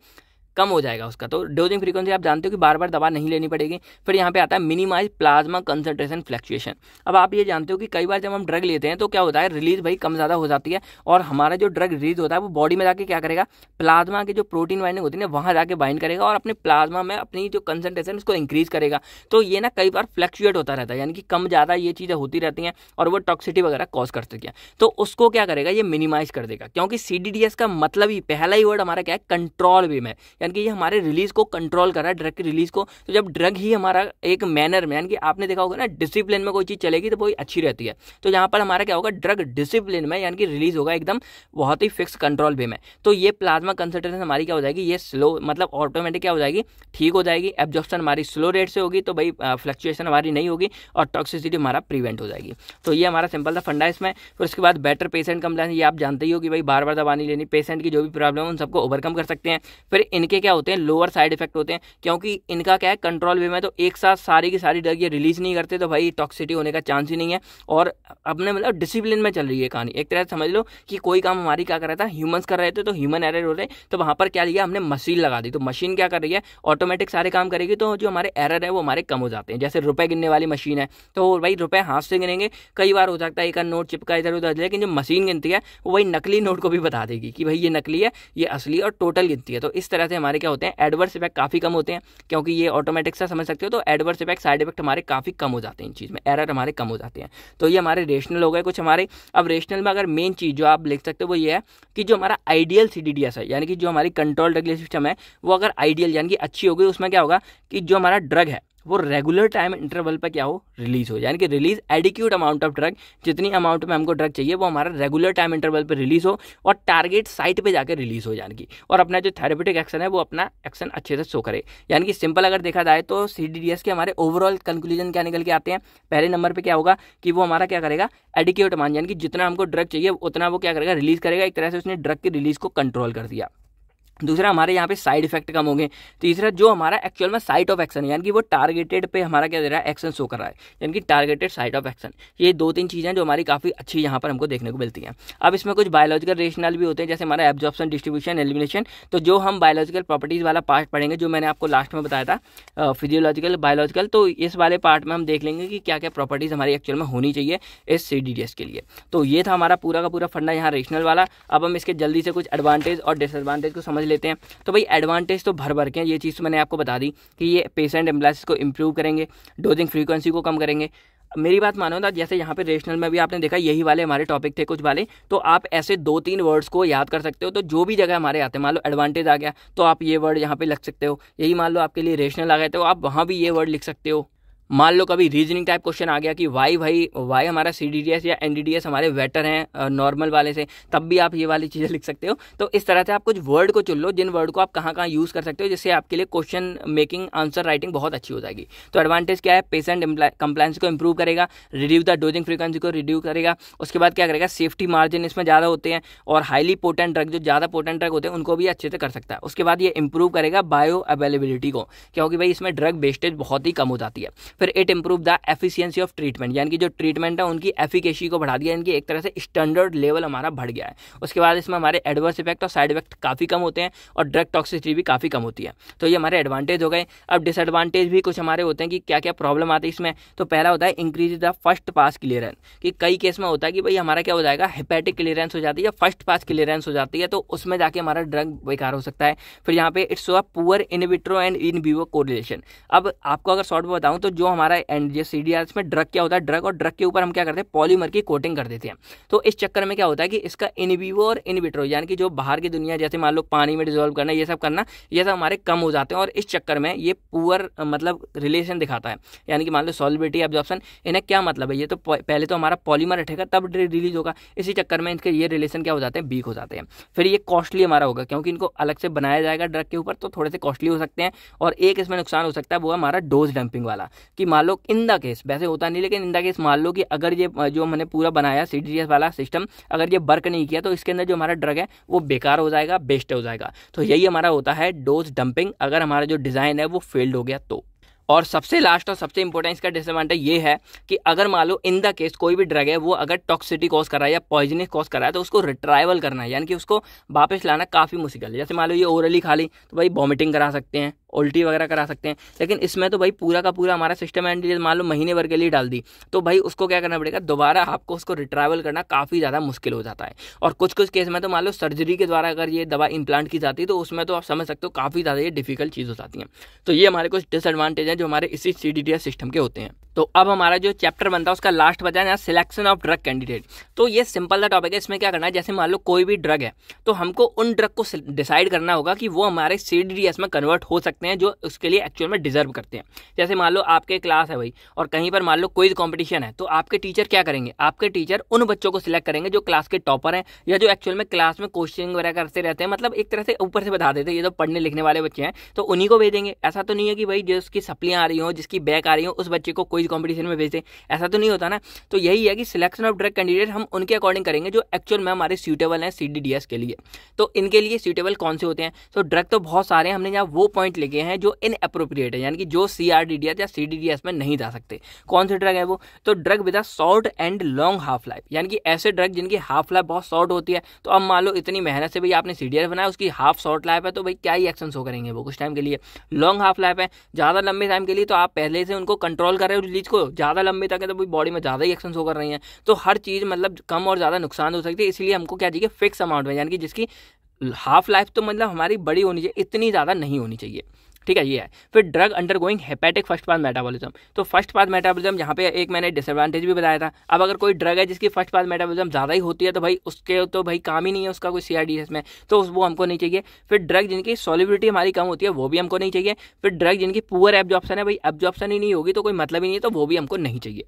कम हो जाएगा उसका। तो डोजिंग फ्रीक्वेंसी आप जानते हो कि बार बार दवा नहीं लेनी पड़ेगी। फिर यहाँ पे आता है मिनिमाइज प्लाज्मा कंसंट्रेशन फ्लैक्चुएशन अब आप ये जानते हो कि कई बार जब हम ड्रग लेते हैं तो क्या होता है? रिलीज़ भाई कम ज़्यादा हो जाती है और हमारा जो ड्रग रिलीज़ होता है, वो बॉडी में जाके क्या करेगा? प्लाज्मा की जो प्रोटीन बाइंडिंग होती है ना, वहाँ जाके बाइंड करेगा और अपने प्लाज्मा में अपनी जो कंसनट्रेशन उसको इंक्रीज करेगा। तो ये ना कई बार फ्लैक्चुएट होता रहता है, यानी कि कम ज़्यादा ये चीज़ें होती रहती हैं और वो टॉक्सिटी वगैरह कॉज कर सकती है। तो उसको क्या करेगा? ये मिनिमाइज कर देगा। क्योंकि सीडीडीएस का मतलब ही, पहला ही वर्ड हमारा क्या है? कंट्रोल वे में। यानी कि ये हमारे रिलीज़ को कंट्रोल कर रहा है ड्रग की रिलीज़ को। तो जब ड्रग ही हमारा एक मैनर में, यानी कि आपने देखा होगा ना डिसिप्लिन में कोई चीज़ चलेगी तो वही अच्छी रहती है। तो यहाँ पर हमारा क्या होगा ड्रग डिसिप्लिन में यानी कि रिलीज़ होगा एकदम बहुत ही फिक्स कंट्रोल वे में। तो ये प्लाज्मा कंसनट्रेशन हमारी क्या हो जाएगी, ये स्लो मतलब ऑटोमेटिक क्या हो जाएगी, ठीक हो जाएगी एब्जॉर्प्शन हमारी स्लो रेट से होगी तो भाई फ्लक्चुएशन हमारी नहीं होगी और टॉक्सिसिटी हमारा प्रिवेंट हो जाएगी। तो ये हमारा सिंपल था फंडा इसमें। फिर उसके बाद बेटर पेशेंट कंप्लेन ये आप जानते ही हो कि भाई बार बार दवा नहीं लेनी पेशेंट की जो भी प्रॉब्लम है उन सबको ओवरकम कर सकते हैं। फिर इनके क्या होते हैं? लोअर साइड इफ़ेक्ट होते हैं। क्योंकि इनका क्या है? कंट्रोल वे में तो एक साथ सारी की सारी ड्रग ये रिलीज़ नहीं करते तो भाई टॉक्सिटी होने का चांस ही नहीं है। और अपने मतलब डिसिप्लिन में चल रही है कहानी। एक तरह से समझ लो कि कोई काम हमारी क्या कर रहा था? ह्यूमंस कर रहे थे तो ह्यूमन एरर हो रहे तो वहाँ पर क्या लिया? हमने मशीन लगा दी। तो मशीन क्या कर रही है? ऑटोमेटिक सारे काम करेगी तो जो हमारे एरर है, वो हमारे कम हो जाते हैं। जैसे रुपए गिनने वाली मशीन है। तो भाई रुपए हाथ से गिनेंगे। कई बार हो सकता है एक नोट चिपका इधर उधर, लेकिन जो मशीन गिनती है, वो वही नकली नोट को भी बता देगी कि भाई ये नकली है, ये असली और टोटल गिनती है। तो इस तरह से हमारे क्या होते हैं एडवर्स इफ़ेक्ट काफ़ी कम होते हैं, क्योंकि ये ऑटोमेटिक सा समझ सकते हो तो एडवर्स इफ़ेक्ट साइड इफ़ेक्ट हमारे काफ़ी कम हो जाते हैं इन चीज़ में एरर हमारे कम हो जाते हैं। तो ये हमारे रेशनल हो गए कुछ हमारे। अब रेशनल में अगर मेन चीज़ जो आप लिख सकते हो वो ये है कि जो हमारा आइडियल सी है, यानी कि जो हमारी कंट्रोल रेगुलर सिस्टम है, वो अगर आइडियल यानी कि अच्छी होगी उसमें क्या होगा कि जो हमारा ड्रग है वो रेगुलर टाइम इंटरवल पर क्या हो? रिलीज़ हो। यानी कि release adequate amount of drug जितनी अमाउंट में हमको ड्रग चाहिए, वो हमारा रेगुलर टाइम इंटरवल पर रिलीज़ हो और टारगेट साइट पर जाकर रिलीज़ हो यानी कि। और अपना जो थेरेपेटिक एक्शन है, वो अपना एक्शन अच्छे से शो करे। यानी कि सिंपल अगर देखा जाए तो सीडीडीएस के हमारे ओवरऑल कंक्लूजन क्या निकल के आते हैं? पहले नंबर पर क्या होगा कि वो हमारा क्या करेगा? एडिक्यूट अमाउंट यानी कि जितना हमको ड्रग चाहिए, उतना वो क्या करेगा? रिलीज़ करेगा। एक तरह से उसने ड्रग की रिलीज़ को कंट्रोल कर दिया। दूसरा हमारे यहाँ पे साइड इफ़ेक्ट कम होंगे। तीसरा, जो हमारा एक्चुअल में साइट ऑफ़ एक्शन है, यानी कि वो टारगेटेड पे हमारा क्या दे रहा है एक्शन शो कर रहा है, यानी कि टारगेटेड साइट ऑफ़ एक्शन ये दो तीन चीज़ें जो हमारी काफ़ी अच्छी यहाँ पर हमको देखने को मिलती हैं। अब इसमें कुछ बायोलॉजिकल रेशनल भी होते हैं, जैसे हमारा एब्जॉर्प्शन डिस्ट्रीब्यूशन एलिमिनेशन तो जो हम बायोलॉजिकल प्रॉपर्टीज़ वाला पार्ट पढ़ेंगे, जो मैंने आपको लास्ट में बताया था फिजियोलॉजिकल बायोलॉजिकल तो इस वाले पार्ट में हम देख लेंगे कि क्या क्या प्रॉपर्टीज़ हमारी एक्चुअल में होनी चाहिए इस सी के लिए। तो ये था हमारा पूरा का पूरा फंडा यहाँ रेशनल वाला। अब हम इसके जल्दी से कुछ एडवांटेज और डिसएडवांटेज को समझ लेते हैं। तो भाई एडवांटेज तो भर भर के ये चीज़ तो मैंने आपको बता दी कि ये पेशेंट एंबुलेंस को इम्प्रूव करेंगे डोजिंग फ्रीक्वेंसी को कम करेंगे। मेरी बात मानो ना, जैसे यहाँ पे रेशनल में भी आपने देखा, यही वाले हमारे टॉपिक थे कुछ वाले। तो आप ऐसे दो तीन वर्ड्स को याद कर सकते हो। तो जो भी जगह हमारे आते हैं, मान लो एडवांटेज आ गया तो आप ये वर्ड यहाँ पे लग सकते हो। यही मान लो आपके लिए रेशनल आ गए तो आप वहाँ भी ये वर्ड लिख सकते हो। मान लो कभी रीजनिंग टाइप क्वेश्चन आ गया कि वाई भाई वाई हमारा सी या एनडीडीएस हमारे वेटर हैं नॉर्मल वाले से, तब भी आप ये वाली चीज़ें लिख सकते हो। तो इस तरह से आप कुछ वर्ड को चुन लो, जिन वर्ड को आप कहाँ कहाँ यूज़ कर सकते हो, जिससे आपके लिए क्वेश्चन मेकिंग आंसर राइटिंग बहुत अच्छी हो जाएगी। तो एडवांटेज क्या है? पेशेंट कंप्लाइंस को इंप्रूव करेगा रिड्यूस द डोजिंग फ्रिक्वेंसी को रिड्यूस करेगा, उसके बाद क्या करेगा? सेफ्टी मार्जिन इसमें ज़्यादा होते हैं, और हाईली पोटेंट ड्रग जो ज़्यादा पोटेंट ड्रग होते हैं, उनको भी अच्छे से कर सकता है। उसके बाद ये इंप्रूव करेगा बायो अवेलेबिलिटी को, क्योंकि भाई इसमें ड्रग वेस्टेज बहुत ही कम हो जाती है। फिर it improve the efficiency of treatment यानी कि जो ट्रीटमेंट है, उनकी एफिकेसी को बढ़ा दिया, यानी कि एक तरह से स्टैंडर्ड लेवल हमारा बढ़ गया है। उसके बाद इसमें हमारे एडवर्स इफ़ेक्ट और साइड इफ़ेक्ट काफ़ी कम होते हैं और ड्रग टॉक्सिसिटी भी काफ़ी कम होती है। तो ये हमारे एडवांटेज हो गए। अब डिसएडवांटेज भी कुछ हमारे होते हैं कि क्या क्या प्रॉब्लम आती है इसमें। तो पहला होता है increase the first pass clearance कि कई केस में होता है कि भाई हमारा क्या हो जाएगा हेपेटिक क्लियरेंस हो जाती है या फ़र्स्ट पास क्लियरेंस हो जाती है तो उसमें जाके हमारा ड्रग बेकार हो सकता है। फिर यहाँ पे it's a poor in vitro and in vivo correlation अब आपको अगर शॉर्ट में बताऊँ तो जो हमारा एंड सी में ड्रग क्या होता है ड्रग और ड्रग के ऊपर हम क्या करते हैं? पॉलीमर की कोटिंग कर देते हैं। तो इस चक्कर में क्या होता है कि इसका इन विवो और इन विट्रो यानी कि जो बाहर की दुनिया, जैसे मान लो पानी में डिजोल्व करना, ये सब करना, ये सब हमारे कम हो जाते हैं और इस चक्कर में ये पुअर मतलब रिलेशन दिखाता है। यानी कि मान लो सॉलिबिलिटी ऑब्जॉर्प्शन इन्हें क्या मतलब है? ये तो पहले तो हमारा पॉलीमर हटेगा तब रिलीज़ होगा। इसी चक्कर में इनके ये रिलेशन क्या हो जाते हैं? वीक हो जाते हैं। फिर ये कॉस्टली हमारा होगा, क्योंकि इनको अलग से बनाया जाएगा ड्रग के ऊपर तो थोड़े से कॉस्टली हो सकते हैं और एक इसमें नुकसान हो सकता है, वो हमारा डोज डंपिंग वाला। कि मान लो इन द केस वैसे होता नहीं, लेकिन इन द केस मान लो कि अगर ये, जो मैंने पूरा बनाया सी वाला सिस्टम अगर ये वर्क नहीं किया तो इसके अंदर जो हमारा ड्रग है, वो बेकार हो जाएगा बेस्ट हो जाएगा। तो यही हमारा होता है डोज डंपिंग अगर हमारा जो डिज़ाइन है, वो फेल्ड हो गया तो। और सबसे लास्ट और सबसे इंपॉर्टेंट इसका डिसएडवांटेज ये है कि अगर मान लो इन द केस कोई भी ड्रग है, वो अगर टॉक्सिटी कॉज कर रहा है या पॉइजनिक कॉज कर रहा है तो उसको रिट्राइवल करना है, यानी कि उसको वापस लाना काफ़ी मुश्किल है। जैसे मान लो ये ओरली खा ली तो भाई वॉमिटिंग करा सकते हैं। उल्टी वगैरह करा सकते हैं। लेकिन इसमें तो भाई पूरा का पूरा हमारा सिस्टम है मान लो महीने भर के लिए डाल दी। तो भाई उसको क्या करना पड़ेगा? दोबारा आपको उसको रिट्रावल करना काफ़ी ज़्यादा मुश्किल हो जाता है। और कुछ कुछ केस में तो मान लो सर्जरी के द्वारा अगर ये दवा इम्प्लांट की जाती है तो उसमें तो आप समझ सकते हो काफ़ी ज़्यादा ये डिफ़िकल्ट चीज़ हो जाती है। तो ये हमारे कुछ डिसएडवांटेज हैं जो हमारे इसी सी सिस्टम के होते हैं। तो अब हमारा जो चैप्टर बनता है, उसका लास्ट बचा है सिलेक्शन ऑफ़ ड्रग कैंडिडेट तो ये सिंपल सा टॉपिक है, इसमें क्या करना है, जैसे मान लो कोई भी ड्रग है तो हमको उन ड्रग को डिसाइड करना होगा कि वो हमारे सी में कन्वर्ट हो सकते हैं जो उसके लिए एक्चुअल में डिजर्व करते हैं। जैसे मान लो आपके क्लास है भाई, और कहीं पर मान लो कोई कॉम्पिटिशन है तो आपके टीचर क्या करेंगे? आपके टीचर उन बच्चों को सिलेक्ट करेंगे जो क्लास के टॉपर हैं या जो एक्चुअल में क्लास में कोचिंग वगैरह करते रहते हैं। मतलब एक तरह से ऊपर से बता देते हैं, ये तो पढ़ने लिखने वाले बच्चे हैं तो उन्हीं को भेजेंगे। ऐसा तो नहीं है कि भाई जो उसकी सप्लियाँ आ रही हो, जिसकी बैक आ रही हो, उस बच्चे को कोई कॉम्पिटिशन में भेज दें। ऐसा तो नहीं होता ना। तो यही है कि सिलेक्शन ऑफ़ ड्रग कैंडिडेट हम उनके अकॉर्डिंग करेंगे जो एक्चुअल में हमारे सूटेबल हैं सी के लिए। तो इनके लिए सूटेबल कौन से होते हैं? तो ड्रग तो बहुत सारे हैं, हमने यहाँ वो पॉइंट लिखे हैं जो इन अप्रोप्रिएट है, यानी कि जो C R D D S या सी डी डी एस में नहीं जा सकते। कौन से ड्रग है वो? तो drug with short and long half life यानी कि ऐसे ड्रग जिनकी हाफ़ लाइफ बहुत शॉर्ट होती है। तो अब मान लो इतनी मेहनत से भाई आपने सी डी एस बनाया, उसकी हाफ़ शॉर्ट लाइफ है तो भाई क्या ही एक्शन शो करेंगे वो कुछ टाइम के लिए? लॉन्ग हाफ़ लाइफ है, ज़्यादा लंबे टाइम के लिए तो आप पहले से उनको कंट्रोल कर रहे हो रिलीज़ को, ज़्यादा लंबे तक है तो भाई बॉडी में ज़्यादा ही एक्शन शो कर रही हैं। तो हर चीज़ मतलब कम और ज़्यादा नुकसान हो सकती है, इसलिए हमको क्या चाहिए फिक्स अमाउंट में, यानी कि जिसकी हाफ़ लाइफ तो मतलब हमारी बड़ी होनी चाहिए, इतनी ज़्यादा नहीं होनी चाहिए। ठीक है, ये है। फिर drug undergoing hepatic first pass metabolism तो फ़र्स्ट पास मेटाबॉलिज्म यहाँ पे एक मैंने डिसएडवांटेज भी बताया था। अब अगर कोई ड्रग है जिसकी फ़र्स्ट पास मेटाबॉलिज्म ज़्यादा ही होती है तो भाई उसके तो भाई काम ही नहीं है उसका कोई सी में तो वो हमको नहीं चाहिए। फिर ड्रग जिनकी सॉलिबिलिटी हमारी कम होती है, वो भी हमको नहीं चाहिए। फिर ड्रग जिनकी पुअर एब्जॉप्शन है, भाई एब्जॉप्शन ही नहीं होगी तो कोई मतलब ही नहीं है तो वो भी हमको नहीं चाहिए।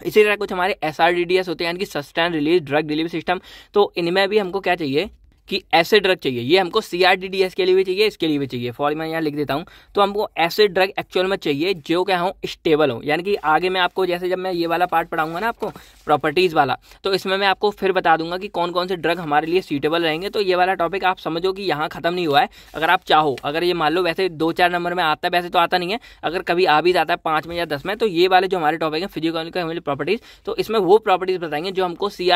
इसी तरह कुछ हमारे एस होते हैं, यानी कि sustain release drug delivery system तो इनमें भी हमको क्या चाहिए? कि ऐसे ड्रग चाहिए। ये हमको सी के लिए भी चाहिए, इसके लिए भी चाहिए। फॉर मैं यहाँ लिख देता हूँ। तो हमको ऐसे ड्रग एक्चुअल में चाहिए जो क्या हो स्टेबल हो। यानी कि आगे मैं आपको जैसे जब मैं ये वाला पार्ट पढ़ाऊँगा ना आपको प्रॉपर्टीज़ वाला तो इसमें मैं आपको फिर बता दूँगा कि कौन कौन से ड्रग हमारे लिए सूटेबल रहेंगे। तो ये वाला टॉपिक आप समझो कि यहाँ खत्म नहीं हुआ है। अगर आप चाहो, अगर ये मान लो वैसे दो चार नंबर में आता है, वैसे तो आता नहीं है। अगर कभी आ भी जाता है पाँच में या दस में तो ये वाले जो हमारे टॉपिक है फ़िज़िकल प्रॉपर्टीज़ तो इसमें वो प्रॉपर्टीज़ बताएँगे जो हमको सी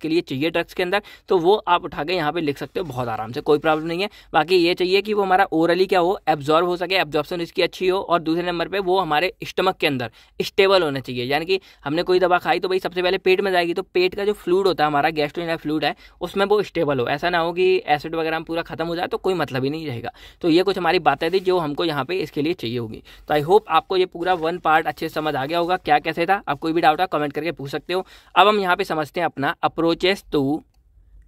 के लिए चाहिए ड्रग्स के अंदर। तो वो आप उठा के यहाँ पे लिख सकते हो, बहुत आराम से, कोई प्रॉब्लम नहीं है। बाकी ये चाहिए कि वो हमारा ओरली क्या हो एब्जॉर्व हो सके एब्जॉर्प्शन इसकी अच्छी हो और दूसरे नंबर पर वो हमारे स्टमक के अंदर स्टेबल होना चाहिए। यानी कि हमने कोई दवा खाई तो भाई सबसे पहले पेट में जाएगी तो पेट का जो फ्लूड होता है, हमारा गैस्ट्रोइनल फ्लूड है, उसमें वो स्टेबल हो। ऐसा ना हो कि एसिड वगैरह पूरा खत्म हो जाए तो कोई मतलब ही नहीं रहेगा। तो ये कुछ हमारी बातें थी जो हमको यहाँ पे इसके लिए चाहिए होगी। तो आई होप आपको ये पूरा वन पार्ट अच्छे से समझ आ गया होगा, क्या कैसे था। आप कोई भी डाउट है कमेंट करके पूछ सकते हो। अब हम यहाँ पे समझते हैं अपना approaches to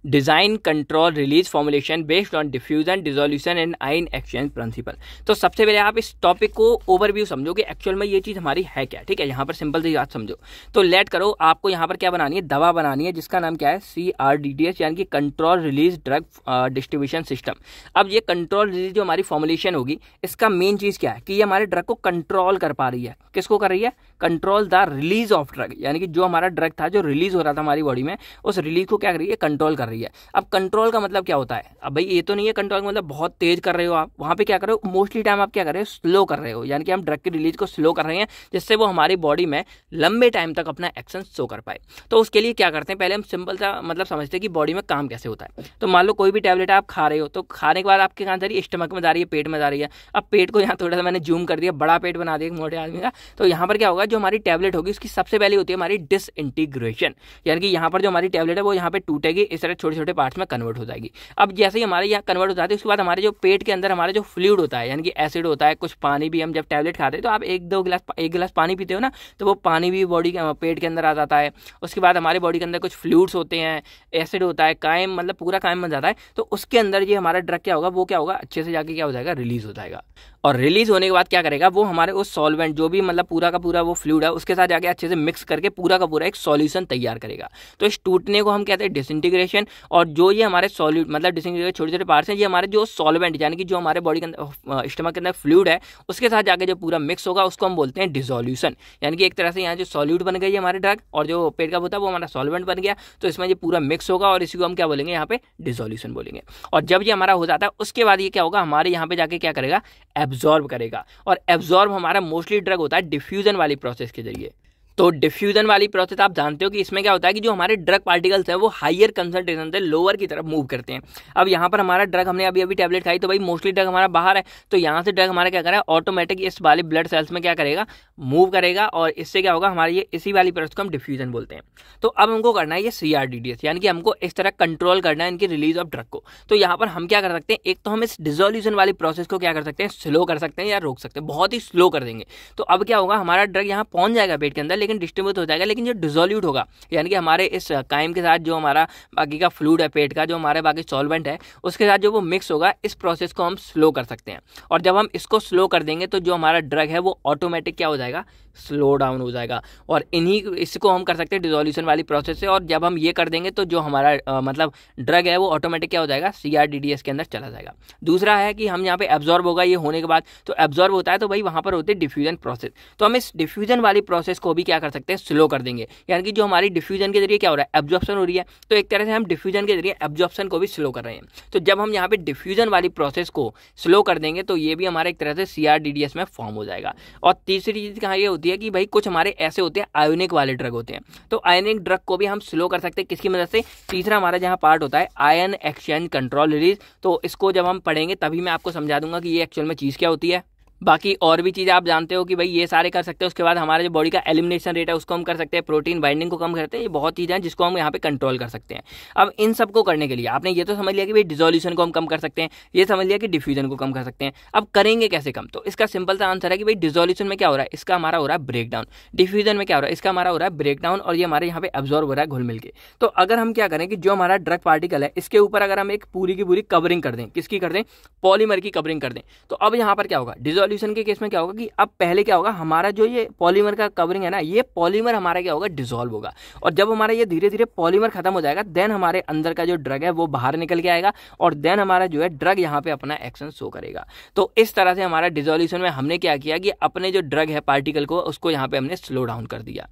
design control release formulation based on diffusion dissolution and ion exchange principle तो सबसे पहले आप इस टॉपिक को ओवरव्यू समझो कि एक्चुअल में ये चीज़ हमारी है क्या, ठीक है? यहाँ पर सिंपल सी बात समझो। तो लेट करो, आपको यहाँ पर क्या बनानी है? दवा बनानी है, जिसका नाम क्या है? C R D D S यानी कि control release drug distribution system अब ये कंट्रोल रिलीज़ जो हमारी फॉर्मुलेशन होगी, इसका मेन चीज़ क्या है? कि ये हमारे ड्रग को कंट्रोल कर पा रही है। किसको कर रही है? Control the release of drug यानी कि जो हमारा ड्रग था, जो रिलीज़ हो रहा था हमारी बॉडी में, उस रिलीज़ को क्या कर रही है? कंट्रोल कर रही है। अब कंट्रोल का मतलब क्या होता है? अब भाई ये तो नहीं है कंट्रोल का मतलब बहुत तेज कर रहे हो आप। वहाँ पे क्या कर रहे हो? मोस्टली टाइम आप क्या कर रहे हो? स्लो कर रहे हो। यानी कि हम ड्रग की रिलीज़ को स्लो कर रहे हैं, जिससे वो हमारी बॉडी में लंबे टाइम तक अपना एक्शन शो कर पाए। तो उसके लिए क्या करते हैं? पहले हम सिंपल सा मतलब समझते हैं कि बॉडी में काम कैसे होता है। तो मान लो कोई भी टैबलेट आप खा रहे हो तो खाने के बाद आपके कहाँ जा रही है? स्टमक में जा रही है, पेट में जा रही है। अब पेट को यहाँ थोड़ा सा मैंने जूम कर दिया, बड़ा पेट बना दिया मोटे आदमी का। तो यहाँ पर क्या होगा? जो हमारी टैबलेट होगी, उसकी सबसे पहले होती है हमारी डिसइंटीग्रेशन यानी कि यहाँ पर जो हमारी टैबलेट है, वो यहाँ पे टूटेगी, इस तरह छोटे छोटे पार्ट्स में कन्वर्ट हो जाएगी। अब जैसे ही हमारे यहाँ कन्वर्ट हो जाती है, उसके बाद हमारे जो पेट के अंदर हमारे जो फ्लूड होता है, यानी कि एसिड होता है, कुछ पानी भी हम जब टैबलेट खाते हैं तो आप एक दो गिलास, एक गिलास पानी पीते हो ना तो वो पानी भी बॉडी के पेट के अंदर आ जाता है। उसके बाद हमारे बॉडी के अंदर कुछ फ्लूड्स होते हैं एसिड होता है कायम मतलब पूरा कायम बन जाता है तो उसके अंदर ये हमारा ड्रग क्या होगा, वो क्या होगा, अच्छे से जाके क्या हो जाएगा रिलीज़ हो जाएगा। और रिलीज़ होने के बाद क्या करेगा, वो हमारे उस सॉल्वेंट जो भी मतलब पूरा का पूरा वो फ्लूड है, उसके साथ जाके अच्छे से मिक्स करके पूरा का पूरा एक सॉल्यूशन तैयार करेगा। तो इस टूटने को हम कहते हैं डिसइंटीग्रेशन और जो ये हमारे सॉल्यूट मतलब डिसइंटीग्रेट छोटे छोटे पार्ट्स हैं, ये हमारे जो सॉल्वेंट यानी कि जो हमारे बॉडी के अंदर स्टमक के अंदर फ्लूड है, उसके साथ जाके जो पूरा मिक्स होगा, उसको हम बोलते हैं डिजोल्यूशन यानी कि एक तरह से यहाँ जो सॉल्यूट बन गई है हमारे ड्रग और जो पेट का होता है, वो हमारा सॉल्वेंट बन गया। तो इसमें ये पूरा मिक्स होगा और इसी को हम क्या बोलेंगे, यहाँ पे डिजोल्यूशन बोलेंगे। और जब ये हमारा हो जाता है, उसके बाद ये क्या होगा, हमारे यहाँ पे जाके क्या करेगा एब्जॉर्ब करेगा। और एब्जॉर्ब हमारा मोस्टली ड्रग होता है डिफ्यूजन वाली प्रोसेस के ज़रिए। तो डिफ्यूजन वाली प्रोसेस आप जानते हो कि इसमें क्या होता है कि जो हमारे ड्रग पार्टिकल्स हैं, वो हाइयर कंसनट्रेशन से लोअर की तरफ़ मूव करते हैं। अब यहाँ पर हमारा ड्रग हमने अभी अभी टैबलेट खाई तो भाई मोस्टली ड्रग हमारा बाहर है। तो यहाँ से ड्रग हमारा क्या करेगा? ऑटोमेटिक इस वाले ब्लड सेल्स में क्या करेगा? मूव करेगा और इससे क्या होगा? हमारे ये इसी वाली प्रोसेस को हम डिफ्यूजन बोलते हैं। तो अब हमको करना है ये सी यानी कि हमको इस तरह कंट्रोल करना है इनकी रिलीज़ ऑफ़ ड्रग को। तो यहाँ पर हम क्या कर सकते हैं? एक तो हम इस डिजोल्यूशन वाली प्रोसेस को क्या कर सकते हैं? स्लो कर सकते हैं या रोक सकते हैं। बहुत ही स्लो कर देंगे। तो अब क्या होगा? हमारा ड्रग यहाँ पहुँच जाएगा पेट के अंदर लेकिन डिस्ट्रीब्यूट हो जाएगा लेकिन जो डिजोल्यूट होगा। यानी कि हमारे इस कायम के साथ जो हमारा बाकी का फ्लूड है पेट का जो हमारे बाकी सॉल्वेंट है उसके साथ जो वो मिक्स होगा इस प्रोसेस को हम स्लो कर सकते हैं। और जब हम इसको स्लो कर देंगे तो जो हमारा ड्रग है वो ऑटोमेटिक क्या हो जाएगा? स्लो डाउन हो जाएगा। और इन्हीं इसको हम कर सकते हैं डिजोल्यूशन वाली प्रोसेस से और जब हम ये कर देंगे तो जो हमारा आ, मतलब ड्रग है वो ऑटोमेटिक क्या हो जाएगा? सी के अंदर चला जाएगा। दूसरा है कि हम यहाँ पे एब्जॉर्ब होगा ये होने के बाद तो एब्जॉर्ब होता है तो भाई वहाँ पर होती है डिफ्यूजन प्रोसेस तो हम इस डिफ्यूजन वाली प्रोसेस को भी कर सकते हैं? स्लो कर देंगे। यानी कि जो हमारी डिफ्यूजन के ज़रिए क्या हो रहा है? एब्जॉर्प्शन हो रही है। तो एक तरह से हम डिफ्यूजन के ज़रिए एब्जॉर्प्शन को भी स्लो कर रहे हैं। तो जब हम यहाँ पे डिफ्यूजन वाली प्रोसेस को स्लो कर देंगे तो ये भी हमारे एक तरह से सी में फॉर्म हो जाएगा। और तीसरी चीज़ कहाँ ये होती है कि भाई कुछ हमारे ऐसे होते हैं आयोनिक वाले ड्रग होते हैं। तो आयोनिक ड्रग को भी हम स्लो कर सकते हैं। किसकी मदद से? तीसरा हमारा जहाँ पार्ट होता है आयन एक्सचेंज कंट्रोल रिलीज़ तो इसको जब हम पढ़ेंगे, तभी मैं आपको समझा दूँगा कि ये एक्चुअल में चीज़ क्या होती है। बाकी और भी चीज़ें आप जानते हो कि भाई ये सारे कर सकते हैं, उसके बाद हमारे जो बॉडी का एलिमिनेशन रेट है, उसको हम कर सकते हैं प्रोटीन बाइंडिंग को कम करते हैं, ये बहुत चीज़ें हैं जिसको हम यहाँ पे कंट्रोल कर सकते हैं। अब इन सबको करने के लिए, आपने ये तो समझ लिया कि भाई डिजोल्यूशन को हम कम कर सकते हैं, ये समझ लिया कि डिफ्यूजन को कम कर सकते हैं। अब करेंगे कैसे कम? तो इसका सिंपल सा आंसर है कि भाई डिजोल्यूशन में क्या हो रहा है? इसका हमारा हो रहा है ब्रेक डाउन डिफ्यूजन में क्या हो रहा है? इसका हमारा हो रहा है ब्रेक डाउन और ये हमारे यहाँ पे एब्जॉर्व हो रहा है घुल मिल के। तो अगर हम क्या करें कि जो हमारा ड्रग पार्टिकल है, इसके ऊपर अगर हम एक पूरी की पूरी कवरिंग कर दें, किसकी कर दें? पॉलीमर की कवरिंग कर दें। तो अब यहाँ पर क्या होगा? डिजोल्यूशन के केस में क्या होगा कि अब पहले क्या होगा, हमारा जो ये पॉलीमर का कवरिंग है ना, ये पॉलीमर हमारा क्या होगा डिजोल्व होगा। और जब हमारा ये धीरे धीरे पॉलीमर खत्म हो जाएगा देन हमारे अंदर का जो ड्रग है, वो बाहर निकल के आएगा और देन हमारा जो है ड्रग यहाँ पे अपना एक्शन शो करेगा। तो इस तरह से हमारा डिजोल्यूशन में हमने क्या किया कि अपने जो ड्रग है पार्टिकल को, उसको यहाँ पे हमने स्लो डाउन कर दिया।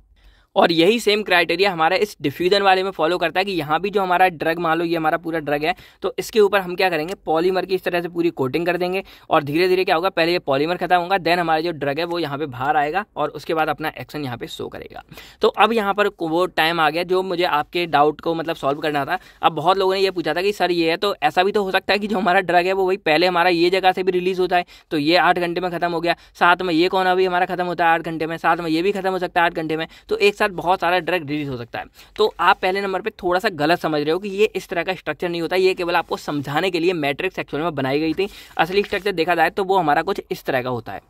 और यही सेम क्राइटेरिया हमारा इस डिफ्यूजन वाले में फॉलो करता है कि यहाँ भी जो हमारा ड्रग मान लो ये हमारा पूरा ड्रग है तो इसके ऊपर हम क्या करेंगे? पॉलीमर की इस तरह से पूरी कोटिंग कर देंगे और धीरे धीरे क्या होगा? पहले ये पॉलीमर खत्म होगा देन हमारा जो ड्रग है वो यहाँ पे बाहर आएगा और उसके बाद अपना एक्शन यहाँ पे शो करेगा। तो अब यहाँ पर वो टाइम आ गया जो मुझे आपके डाउट को मतलब सॉल्व करना था। अब बहुत लोगों ने ये पूछा था कि, सर, ये है तो ऐसा भी तो हो सकता है कि जो हमारा ड्रग है वो वही पहले हमारा ये जगह से भी रिलीज़ होता है तो ये आठ घंटे में खत्म हो गया, साथ में ये कौन अभी हमारा खत्म होता है आठ घंटे में, साथ में ये भी खत्म हो सकता है आठ घंटे में? तो एक साथ बहुत सारा ड्रग रिलीज़ हो सकता है। तो आप पहले नंबर पर थोड़ा सा गलत समझ रहे हो कि ये इस तरह का स्ट्रक्चर नहीं होता। ये केवल आपको समझाने के लिए मैट्रिक्स एक्चुअल में बनाई गई थी। असली स्ट्रक्चर देखा जाए तो वो हमारा कुछ इस तरह का होता है।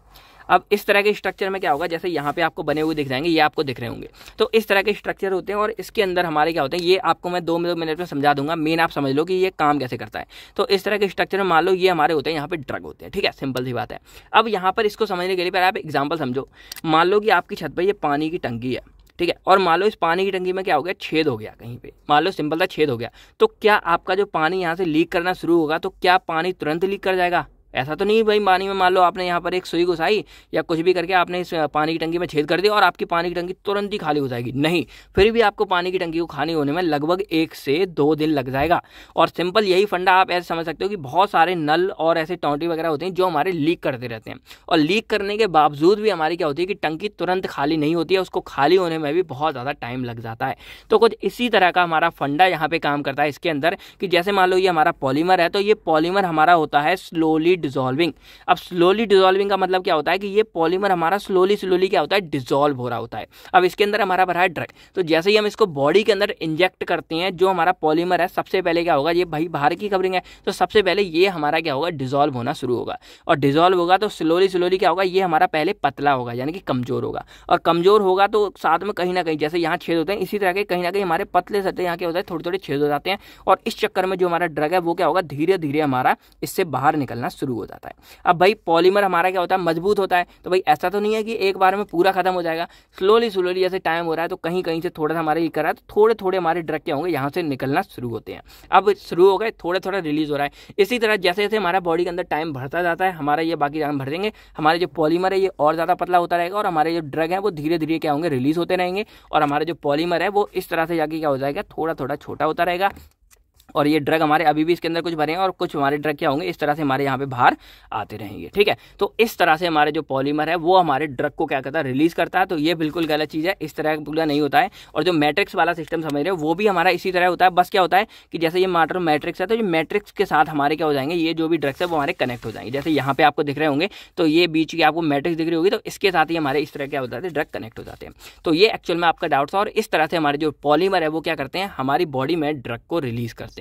अब इस तरह के स्ट्रक्चर में क्या होगा? जैसे यहाँ पे आपको बने हुए दिख जाएँगे, ये आपको दिख रहे होंगे। तो इस तरह के स्ट्रक्चर होते हैं और इसके अंदर हमारे क्या होते हैं? ये आपको मैं दो मिनट में समझा दूँगा। मेन आप समझ लो कि ये काम कैसे करता है। तो इस तरह के स्ट्रक्चर में मान लो ये हमारे होते हैं, यहाँ पे ड्रग होते हैं। ठीक है? सिंपल सी बात है। अब यहाँ पर इसको समझने के लिए पहले आप एग्ज़ाम्पल समझो। मान लो कि आपकी छत पर ये पानी की टंकी है। ठीक है? और मान लो इस पानी की टंकी में क्या हो गया? छेद हो गया कहीं पे। मान लो सिंपल था, छेद हो गया। तो क्या आपका जो पानी यहाँ से लीक करना शुरू होगा तो क्या पानी तुरंत लीक कर जाएगा? ऐसा तो नहीं भाई, पानी में मान लो आपने यहाँ पर एक सुई घुसाई या कुछ भी करके आपने इस पानी की टंकी में छेद कर दिया और आपकी पानी की टंकी तुरंत ही खाली हो जाएगी। नहीं, फिर भी आपको पानी की टंकी को खाली होने में लगभग एक से दो दिन लग जाएगा। और सिंपल यही फंडा आप ऐसे समझ सकते हो कि बहुत सारे नल और ऐसे टोंटी वगैरह होते हैं जो हमारे लीक करते रहते हैं। और लीक करने के बावजूद भी हमारी क्या होती है कि टंकी तुरंत खाली नहीं होती है, उसको खाली होने में भी बहुत ज़्यादा टाइम लग जाता है। तो कुछ इसी तरह का हमारा फंडा यहाँ पर काम करता है इसके अंदर कि जैसे मान लो ये हमारा पॉलीमर है तो ये पॉलीमर हमारा होता है स्लोली डिजॉल्विंग अब स्लोली डिजॉल्विंग का मतलब क्या होता है कि ये पॉलीमर हमारा स्लोली स्लोली क्या होता है? डिजॉल्व हो रहा होता है। अब इसके अंदर हमारा भरा है ड्रग तो जैसे ही हम इसको बॉडी के अंदर इंजेक्ट करते हैं, जो हमारा पॉलीमर है, सबसे पहले क्या होगा? ये भाई बाहर की कवरिंग है तो सबसे पहले ये हमारा क्या होगा? डिजॉल्व होना शुरू होगा। और डिजॉल्व होगा तो स्लोली स्लोली क्या होगा? ये हमारा पहले पतला होगा, यानी कि कमज़ोर होगा। और कमज़ोर होगा तो साथ में कहीं ना कहीं, जैसे यहाँ छेद होते हैं, इसी तरह के कहीं ना कहीं हमारे पतले सतले यहाँ के होते हैं? थोड़े थोड़े छेद हो जाते हैं। और इस चक्कर में जो हमारा ड्रग है, वो क्या होगा? धीरे धीरे हमारा इससे बाहर निकलना शुरू हो जाता है। अब भाई पॉलीमर हमारा क्या होता है? मज़बूत होता है। तो भाई, ऐसा तो नहीं है कि एक बार में पूरा खत्म हो जाएगा। स्लोली स्लोली जैसे टाइम हो रहा है तो कहीं कहीं से थोड़ा सा हमारे ये कर है तो थोड़े थोड़े हमारे ड्रग क्या होंगे? यहाँ से निकलना शुरू होते हैं। अब शुरू हो गए थोड़े थोड़ा रिलीज़ हो रहा है। इसी तरह जैसे जैसे हमारा बॉडी के अंदर टाइम बढ़ता जाता है, हमारा ये बाकी टाइम भर देंगे। हमारे जो पॉलीमर है, ये और ज़्यादा पतला होता रहेगा और हमारे जो ड्रग है, वो धीरे धीरे क्या होंगे? रिलीज़ होते रहेंगे और हमारा जो पॉलीमर है, वो इस तरह से जाके क्या हो जाएगा? थोड़ा थोड़ा छोटा होता रहेगा। और ये ड्रग हमारे अभी भी इसके अंदर कुछ भरे हैं और कुछ हमारे ड्रग क्या होंगे, इस तरह से हमारे यहाँ पे बाहर आते रहेंगे, ठीक है? तो इस तरह से हमारे जो पॉलीमर है, वो हमारे ड्रग को क्या करता है रिलीज़ करता है तो ये बिल्कुल गलत चीज़ है, इस तरह पूरा नहीं होता है। और जो मैट्रिक्स वाला सिस्टम समझ रहे हो, वो भी हमारा इसी तरह होता है। बस क्या होता है कि जैसे ये माटर मैट्रिक्स है तो ये मैट्रिक्स के साथ हमारे क्या हो जाएँगे, ये जो भी ड्रग्स है, वो हमारे कनेक्ट हो जाएँगे। जैसे यहाँ पे आपको दिख रहे होंगे तो ये बीच की आपको मैट्रिक्स दिख रही होगी तो इसके साथ ही हमारे इस तरह क्या होता है ड्रग कनेक्ट हो जाते हैं। तो ये एक्चुअल में आपका डाउट था और इस तरह से हमारे जो पॉलीमर है, वो क्या करते हैं, हमारी बॉडी में ड्रग को रिलीज़ करते हैं।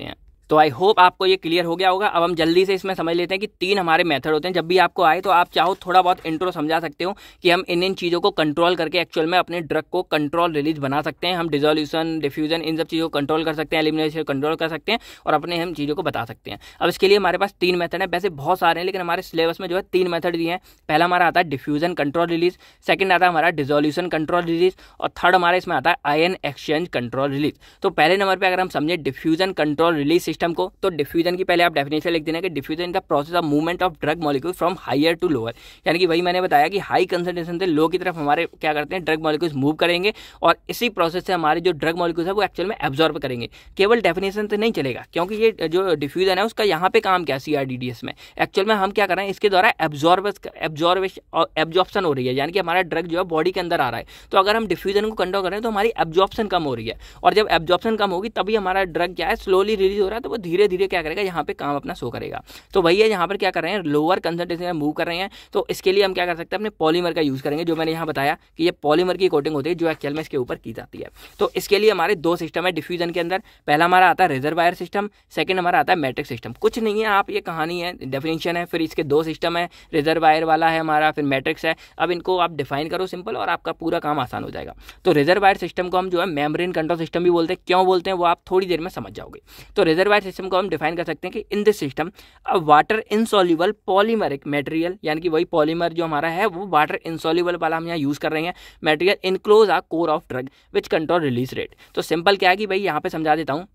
तो आई होप आपको ये क्लियर हो गया होगा। अब हम जल्दी से इसमें समझ लेते हैं कि तीन हमारे मेथड होते हैं। जब भी आपको आए तो आप चाहो थोड़ा बहुत इंट्रो समझा सकते हो कि हम इन इन चीज़ों को कंट्रोल करके एक्चुअल में अपने ड्रग को कंट्रोल रिलीज़ बना सकते हैं। हम डिजोल्यूशन डिफ्यूजन इन सब चीज़ों को कंट्रोल कर सकते हैं एलिमिनेशन कंट्रोल कर सकते हैं और अपने हम चीज़ों को बता सकते हैं। अब इसके लिए हमारे पास तीन मेथड है। वैसे बहुत सारे हैं, लेकिन हमारे सिलेबस में जो है तीन मेथड दिए हैं। पहला हमारा आता है डिफ्यूजन कंट्रोल रिलीज़ सेकंड आता है हमारा डिजोल्यूशन कंट्रोल रिलीज़ और थर्ड हमारा इसमें आता है आयन एक्सचेंज कंट्रोल रिलीज़ तो पहले नंबर पर अगर हम समझे डिफ्यूजन कंट्रोल रिलीज़ सिस्टम को तो डिफ्यूजन की पहले आप डेफिनेशन लिख देना कि diffusion in the process of movement of drug molecule from higher to lower यानी कि वही मैंने बताया कि हाई कंसनट्रेशन से लो की तरफ़ हमारे क्या करते हैं ड्रग मॉलिक्यूल्स मूव करेंगे और इसी प्रोसेस से हमारे जो ड्रग मॉलिक्यूल्स है, वो एक्चुअल में एब्जॉर्ब करेंगे। केवल डेफिनेशन से नहीं चलेगा, क्योंकि ये जो डिफ्यूजन है, उसका यहाँ पे काम क्या सी में? एक्चुअल में हम क्या कर रहे हैं, इसके द्वारा एब्जॉर्ब एब्जॉर्बेशन हो रही है, यानी कि हमारा ड्रग जो है बॉडी के अंदर आ रहा है। तो अगर हम डिफ्यूजन को कंट्रोल करें तो हमारी एब्जॉर्प्शन कम हो रही है। और जब एब्जॉर्प्शन कम होगी, तभी हमारा ड्रग क्या है स्लोली रिलीज़ हो रहा है तो वो धीरे धीरे क्या करेगा, यहाँ पे काम अपना शो करेगा। तो भैया यहाँ पर क्या कर रहे हैं लोअर कंसनट्रेशन में मूव कर रहे हैं। तो इसके लिए हम क्या कर सकते हैं, अपने पॉलीमर का यूज़ करेंगे, जो मैंने यहाँ बताया कि ये पॉलीमर की कोटिंग होती है, जो एक्चुअल में इसके ऊपर की जाती है। तो इसके लिए हमारे दो सिस्टम है डिफ्यूजन के अंदर। पहला हमारा आता है रिजर्वायर सिस्टम सेकंड हमारा आता है मैट्रिक सिस्टम कुछ नहीं है, आप ये कहानी है डेफिनेशन है, फिर इसके दो सिस्टम है रिजर्वायर वाला है हमारा, फिर मैट्रिक्स है। अब इनको आप डिफाइन करो सिंपल और आपका पूरा काम आसान हो जाएगा। तो रिजर्वायर सिस्टम को हम जो है मेमरिन कंट्रोल सिस्टम भी बोलते हैं। क्यों बोलते हैं, वो आप थोड़ी देर में समझ जाओगे। तो रिजर्वायर सिस्टम को हम डिफाइन कर सकते हैं कि in this system a water insoluble polymeric material यानी कि वही पॉलीमर जो हमारा है, वो वाटर इंसॉल्यूबल वाला हम यहाँ यूज़ कर रहे हैं material enclose a core of drug which control release rate तो सिंपल क्या है कि भाई यहाँ पे समझा देता हूँ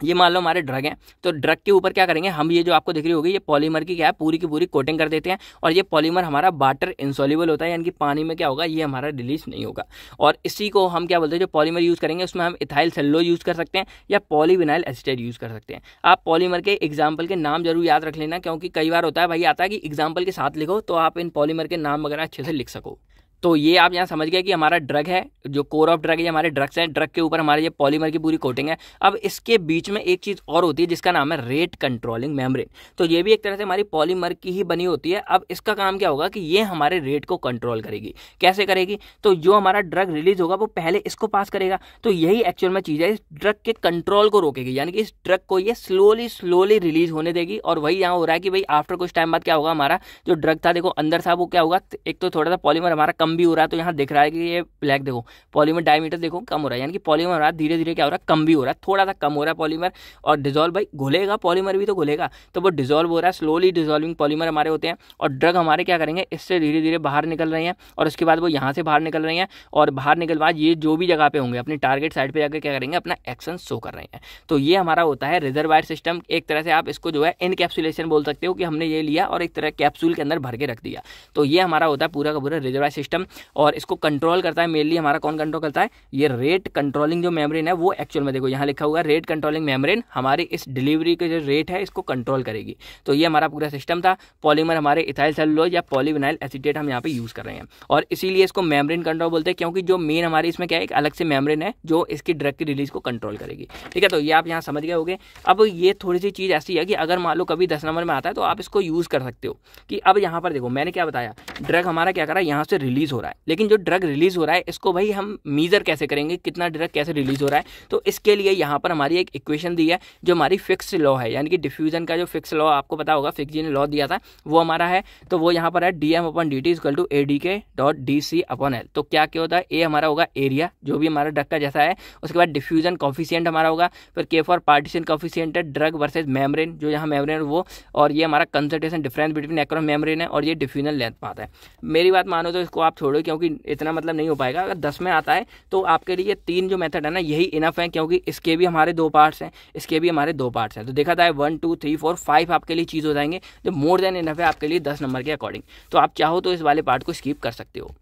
ये मान लो हमारे ड्रग हैं तो ड्रग के ऊपर क्या करेंगे? हम ये जो आपको दिख रही होगी, ये पॉलीमर की क्या है, पूरी की पूरी कोटिंग कर देते हैं और ये पॉलीमर हमारा वाटर इंसॉल्यूबल होता है, यानी कि पानी में क्या होगा, ये हमारा रिलीज़ नहीं होगा। और इसी को हम क्या बोलते हैं, जो पॉलीमर यूज़ करेंगे, उसमें हम इथाइल सेल्लो यूज़ कर सकते हैं या पॉलीविनाइल एसिटेट यूज़ कर सकते हैं। आप पॉलीमर के एग्ज़ाम्पल के नाम ज़रूर याद रख लेना, क्योंकि कई बार होता है, भाई आता है कि एग्ज़ाम्पल के साथ लिखो तो आप इन पॉलीमर के नाम वगैरह अच्छे से लिख सको। तो ये आप यहाँ समझ गए कि हमारा ड्रग है, जो कोर ऑफ़ ड्रग है हमारे ड्रग्स हैं ड्रग के ऊपर हमारे ये पॉलीमर की पूरी कोटिंग है। अब इसके बीच में एक चीज़ और होती है जिसका नाम है रेट कंट्रोलिंग मेम्ब्रेन तो ये भी एक तरह से हमारी पॉलीमर की ही बनी होती है। अब इसका काम क्या होगा कि ये हमारे रेट को कंट्रोल करेगी। कैसे करेगी? तो जो हमारा ड्रग रिलीज़ होगा, वो पहले इसको पास करेगा। तो यही एक्चुअल में चीज़ है, इस ड्रग के कंट्रोल को रोकेगी। यानी कि इस ड्रग को ये स्लोली स्लोली रिलीज़ होने देगी। और वही यहाँ हो रहा है कि भाई आफ्टर कुछ टाइम बाद क्या होगा हमारा? जो ड्रग था, देखो अंदर था, वो क्या होगा? एक तो थोड़ा सा पॉलीमर हमारा कम भी हो रहा है तो यहाँ दिख रहा है कि ये ब्लैक देखो पॉलीमर डायमीटर देखो, कम हो रहा है। यानी कि पॉलीमर हो रहा है धीरे धीरे क्या हो रहा है, कम भी हो रहा है, थोड़ा सा कम हो रहा है पॉलीमर और डिजोल्व भाई घुलेगा पॉलीमर भी तो घुलेगा तो वो डिजोल्व हो रहा है स्लोली डिजोल्विंग पॉलीमर हमारे होते हैं और ड्रग हमारे क्या करेंगे, इससे धीरे धीरे बाहर निकल रहे हैं और उसके बाद वो यहाँ से बाहर निकल रहे हैं और बाहर निकल बाद ये जो भी जगह पे होंगे, अपनी टारगेट साइड पे जाकर क्या करेंगे, अपना एक्शन शो कर रहे हैं। तो ये हमारा होता है रिजर्वायर सिस्टम एक तरह से आप इसको जो है इनकेप्सुलेशन बोल सकते हो कि हमने ये लिया और एक तरह कैप्सूल के अंदर भर के रख दिया। तो ये हमारा होता है पूरा का पूरा रिजर्वायर सिस्टम और इसको कंट्रोल करता है मेनली हमारा कौन कंट्रोल करता है? ये रेट कंट्रोलिंग जो मेमोरीन है, वो एक्चुअल में देखो, यहाँ लिखा हुआ है रेट कंट्रोलिंग मेमोरीन हमारी इस डिलीवरी के जो रेट है, इसको कंट्रोल करेगी। तो ये हमारा पूरा सिस्टम था पॉलीमर हमारे इथाइल सेलुलोज या पॉलीविनाइल एसिटेट हम यहाँ पे यूज़ कर रहे हैं। और इसीलिए इसको मेमरिन कंट्रोल बोलते हैं, क्योंकि जो मेन हमारी इसमें क्या है, एक अलग से मेमरिन है, जो इसकी ड्रग की रिलीज़ को कंट्रोल करेगी। ठीक है तो ये आप यहाँ समझ गए होगे। अब ये थोड़ी सी चीज़ ऐसी है कि अगर मान लो कभी दस नंबर में आता है तो आप इसको यूज़ कर सकते हो। कि अब यहाँ पर देखो, मैंने क्या बताया ड्रग हमारा क्या करा, यहाँ से रिलीज़ हो रहा है। लेकिन जो ड्रग रिलीज़ हो रहा है, इसको भाई हम मीजर कैसे करेंगे? कितना ड्रग कैसे रिलीज़ हो रहा है? तो इसके लिए यहाँ पर हमारी एक इक्वेशन दी है, जो हमारी फिक्स लॉ है। यानी कि डिफ्यूजन का जो फिक्स लॉ आपको पता होगा फिक्स जी ने लॉ दिया था, वो हमारा है। तो वो यहाँ पर है D M upon D T is equal to A D K dot D C upon L तो क्या क्या होता है? ए हमारा होगा एरिया जो भी हमारा ड्रग का जैसा है। उसके बाद डिफ्यूजन कॉफिशियंट हमारा होगा। फिर के फॉर पार्टीशन कॉफिशियंट है ड्रग वर्सेज मेमरेन जो यहाँ मेमरेन वो। और ये हमारा concentration difference between across membrane है और ये डिफ्यूजन लेंथ पाता है। मेरी बात मानो तो इसको आप छोड़ो, क्योंकि इतना मतलब नहीं हो पाएगा। अगर दस में आता है तो आपके लिए तीन जो मेथड है ना, यही इनफ है, क्योंकि इसके भी हमारे दो पार्ट्स हैं, इसके भी हमारे दो पार्ट्स हैं। तो देखा जाए one two three four five आपके लिए चीज़ हो जाएँगे, जो मोर देन इनफ है आपके लिए दस नंबर के अकॉर्डिंग तो आप चाहो तो इस वाले पार्ट को स्कीप कर सकते हो।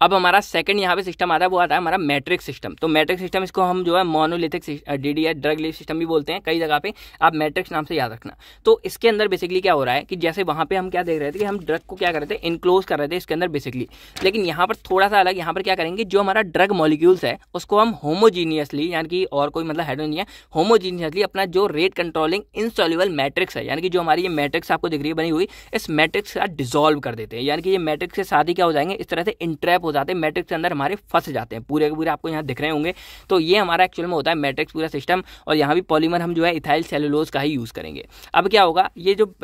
अब हमारा सेकंड यहाँ पे सिस्टम आता है, वो आता है हमारा मैट्रिक सिस्टम तो मैट्रिक सिस्टम इसको हम जो है monolithic D D drug live system भी बोलते हैं, कई जगह पे आप मैट्रिक्स नाम से याद रखना. तो इसके अंदर बेसिकली क्या हो रहा है कि जैसे वहाँ पे हम क्या देख रहे थे कि हम ड्रग को क्या कर रहे थे इनक्लोज कर रहे थे इसके अंदर बेसिकली लेकिन यहाँ पर थोड़ा सा अलग, यहाँ पर क्या करेंगे, जो हमारा ड्रग मॉलिक्यूल्स है, उसको हम होमोजीनियसली यानी कि और कोई मतलब हेडो नहीं है होमोजीनियसली अपना जो रेट कंट्रोलिंग इनसॉल्यूबल मैट्रिक्स है, यानी कि जो हमारी ये मैट्रिक्स आपको दिख रही है, बनी हुई, इस मैट्रिक्स का डिजोल्व कर देते हैं. यानी कि ये मैट्रिक्स के साथ ही क्या हो जाएँगे, इस तरह से इंट्रैप हो जाते हैं मैट्रिक्स के अंदर हमारे फंस जाते हैं, पूरे के पूरे आपको यहाँ दिख रहे होंगे। तो ये हमारा एक्चुअल में होता है मैट्रिक्स पूरा सिस्टम और यहाँ भी पॉलीमर हम जो है इथाइल सेलुलोज का ही यूज़ करेंगे। अब क्या होगा, ये जो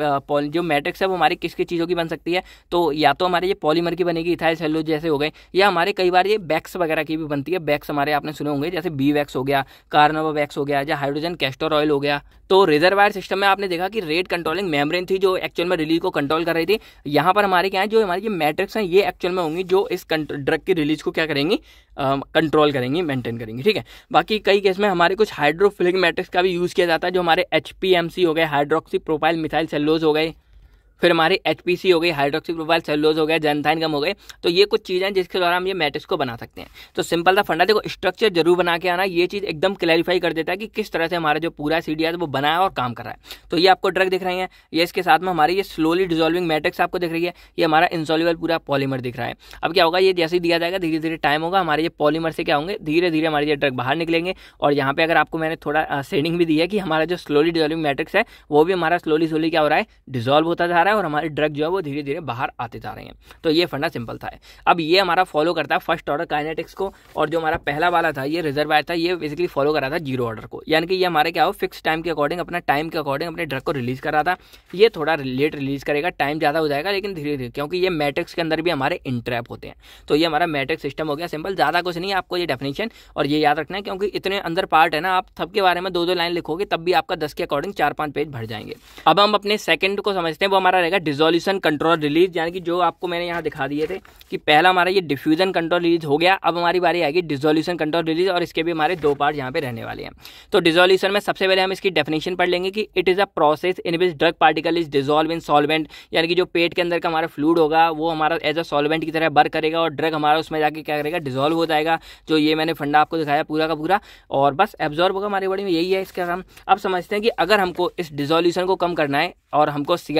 जो मैट्रिक्स है वो हमारी किस किस चीज़ों की बन सकती है? तो या तो हमारे ये पॉलीमर की बनेगी इथाइल सेलुलोज जैसे हो गए, या हमारे कई बार ये बैक्स वगैरह की भी बनती है। बैक्स हमारे आपने सुने होंगे, जैसे बी वैक्स हो गया कार्नोवा वैक्स हो गया, या हाइड्रोजन कैस्टर ऑयल हो गया तो रिजर्वायर सिस्टम में आपने देखा कि रेट कंट्रोलिंग मेम्ब्रेन थी जो एक्चुअल में रिलीज़ को कंट्रोल कर रही थी। यहाँ पर हमारे क्या है, जो हमारी ये मैट्रिक्स हैं, ये एक्चुअल में होंगी, जो इस ड्रग की रिलीज़ को क्या करेंगी कंट्रोल करेंगी मेंटेन करेंगी, ठीक है? बाकी कई केस में हमारे कुछ हाइड्रोफिलिक मैट्रिक्स का भी यूज़ किया जाता है, जो हमारे एचपीएमसी हो गए हाइड्रोक्सी प्रोफ़ाइल मिथाइल सेलोज हो गए। फिर हमारी एच हो गई हाइड्रोक्सी प्रोफ़ाइल सेलोज हो गया जनथाइन कम हो गए तो ये कुछ चीज़ें हैं जिसके द्वारा हम ये मैट्रिक्स को बना सकते हैं। तो सिंपल था फंडा, देखो स्ट्रक्चर ज़रूर बना के आना, ये चीज़ एकदम क्लैरिफाई कर देता है कि किस तरह से हमारा जो पूरा सी है, वो बना है और काम कर रहा है। तो ये आपको ड्रग दिख रही है, ये इसके साथ में हमारी ये स्लोली डिजोल्विंग मैट्रिक्स आपको दिख रही है, ये हमारा इंसॉल्यूबल पूरा पॉलीमर दिख रहा है। अब क्या होगा, ये जैसे दिया जाएगा धीरे धीरे टाइम होगा, हमारे ये पॉलीमर से क्या होंगे धीरे धीरे हमारे ये ड्रग बाहर निकलेंगे। और यहाँ पे अगर आपको मैंने थोड़ा सेडिंग भी दी है कि हमारा जो स्लोली डिजोल्विंग मैट्रिक्स है, वो भी हमारा स्लोली स्लोली क्या हो रहा है डिजोल्व होता जा रहा है। और हमारे ड्रग जो है वो धीरे धीरे बाहर आते जा रहे हैं। तो ये फंडा सिंपल था। अब ये हमारा फॉलो करता है फ़र्स्ट ऑर्डर काइनेटिक्स को और जो हमारा पहला वाला था, ये रिजर्वायर था, ये बेसिकली फॉलो कर रहा था ज़ीरो ऑर्डर को। यानी कि ये हमारे क्या हो फिक्स टाइम के अकॉर्डिंग अपना टाइम के अकॉर्डिंग अपने ड्रग को रिलीज़ कर रहा था। ये थोड़ा लेट रिलीज़ करेगा टाइम ज़्यादा हो जाएगा, लेकिन धीरे धीरे क्योंकि ये मैट्रिक्स के अंदर भी हमारे इंट्रैप होते हैं। तो ये हमारा मैट्रिक्स सिस्टम हो गया सिंपल ज़्यादा कुछ नहीं आपको ये डेफिनेशन और ये याद रखना है, क्योंकि इतने अंदर पार्ट है ना, आप सबके बारे में दो दो लाइन लिखोगे, तब भी आपका दस के अकॉर्डिंग चार पाँच पेज भर जाएँगे। अब हम अपने सेकंड को समझते हैं, वो हमारा रहेगा डिजोल्यूशन कंट्रोल रिलीज़ यानी कि जो आपको मैंने यहाँ दिखा दिए थे कि पहला हमारा ये डिफ्यूजन कंट्रोल रिलीज़ हो गया, अब हमारी बारी आएगी डिजोल्यूशन कंट्रोल रिलीज़ और इसके भी हमारे दो पार्ट यहाँ पे रहने वाले हैं। तो डिजोल्यूशन में सबसे पहले हम इसकी डेफिनेशन पढ़ लेंगे कि it is a process in which drug particle is dissolve in solvent यानी कि जो पेट के अंदर का हमारा फ्लूड होगा, वो हमारा एज अ सॉल्वेंट की तरह बर्क करेगा और ड्रग हमारा उसमें जाके क्या करेगा डिजोल्व हो जाएगा, जो ये मैंने फंडा आपको दिखाया पूरा का पूरा। और बस एब्जॉर्ब होगा हमारी बॉडी में, यही है इसका काम। अब समझते हैं कि अगर हमको इस डिजोल्यूशन को कम करना है और हमको सी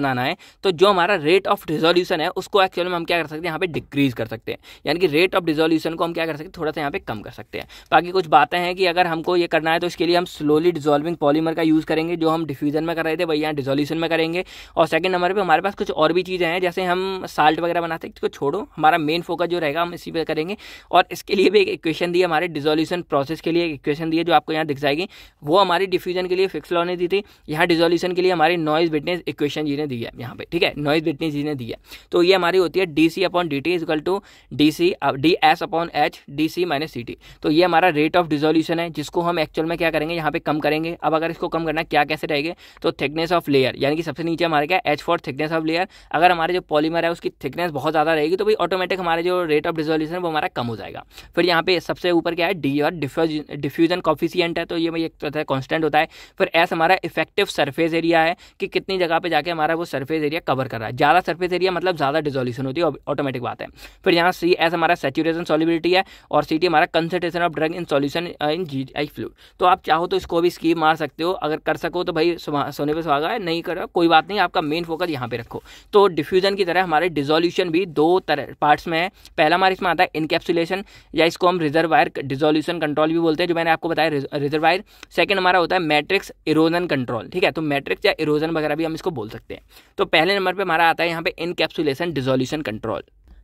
बनाना है तो जो हमारा रेट ऑफ़ डिजोल्यूशन है, उसको एक्चुअल में हम क्या कर सकते हैं, यहाँ पे डिक्रीज कर सकते हैं। यानी कि रेट ऑफ़ डिजोल्यूशन को हम क्या कर सकते हैं, थोड़ा सा यहाँ पे कम कर सकते हैं। बाकी कुछ बातें हैं कि अगर हमको ये करना है तो इसके लिए हम स्लोली डिजोल्विंग पॉलीमर का यूज़ करेंगे, जो हम डिफ्यूजन में कर रहे थे, वही यहाँ डिजोल्यूशन में करेंगे। और सेकंड नंबर पर हमारे पास कुछ और भी चीज़ें हैं, जैसे हम साल्ट वगैरह बनाते हैं, इसको छोड़ो, हमारा मेन फोकस जो रहेगा, हम इसी पर करेंगे। और इसके लिए भी एक इक्वेशन दी, हमारे डिजोल्यूशन प्रोसेस के लिए एक इक्वेशन दी है, जो आपको यहाँ दिख जाएगी। वो हमारी डिफ्यूजन के लिए फिक्स लॉ ने दी थी। यहाँ डिजोल्यूशन के लिए हमारी नॉइज़ विटनेस इक्वेशन जी ने दी है यहाँ पे, ठीक है? नॉइज़ ब्रिटनी जी ने दी है। तो ये हमारी होती है D C upon D T is equal to D C D S upon H D C minus C T तो ये हमारा रेट ऑफ़ डिजोल्यूशन है, जिसको हम एक्चुअल में क्या करेंगे? यहाँ पे कम करेंगे। अब अगर इसको कम करना क्या कैसे रहेंगे? तो थिकनेस ऑफ़ लेयर यानी कि सबसे नीचे हमारे क्या H for thickness of layer अगर हमारे जो पॉलीमर है, उसकी थिकनेस बहुत ज़्यादा रहेगी तो भाई ऑटोमेटिक हमारे जो रेट ऑफ़ डिजोल्यूशन है, वो हमारा कम हो जाएगा। फिर यहाँ पे सबसे ऊपर क्या है? डी और डिफ्यूजन कॉफिशियंट है तो ये भाई एक कॉन्स्टेंट होता है। फिर एस हमारा इफ़ेक्टिव सर्फेस एरिया है, कि कितनी जगह पे जाके हमारा वो सर्फेस एरिया कवर कर रहा है। ज़्यादा सर्फेस एरिया मतलब ज़्यादा डिजोल्यूशन होती है ऑटोमेटिक बात है। फिर यहाँ सी एस हमारा सेचुरेशन सॉलिबिलिटी है और सी टी हमारा concentration of drug in solution in G I fluid तो आप चाहो तो इसको भी स्कीम मार सकते हो। अगर कर सको तो भाई सोने पर सुहागा है, नहीं करो, कोई बात नहीं, आपका मेन फोकस यहाँ पे रखो। तो डिफ्यूजन की तरह हमारे डिजोल्यूशन भी दो तरह पार्ट्स में है। पहला हमारे इसमें आता है इनकेप्सुलेशन या इसको हम रिजर्वायर डिजोल्यूशन कंट्रोल भी बोलते हैं, जो मैंने आपको बताया रिजर्वायर सेकंड हमारा होता है मैट्रिक्स इरोजन कंट्रोल ठीक है? तो मैट्रिक्स या इरोजन वगैरह भी हम इसको बोल सकते हैं। तो पहले नंबर पर हमारा आता है यहाँ पे इनकेप्सुलेशन डिजोल्यूशन कंट्रोल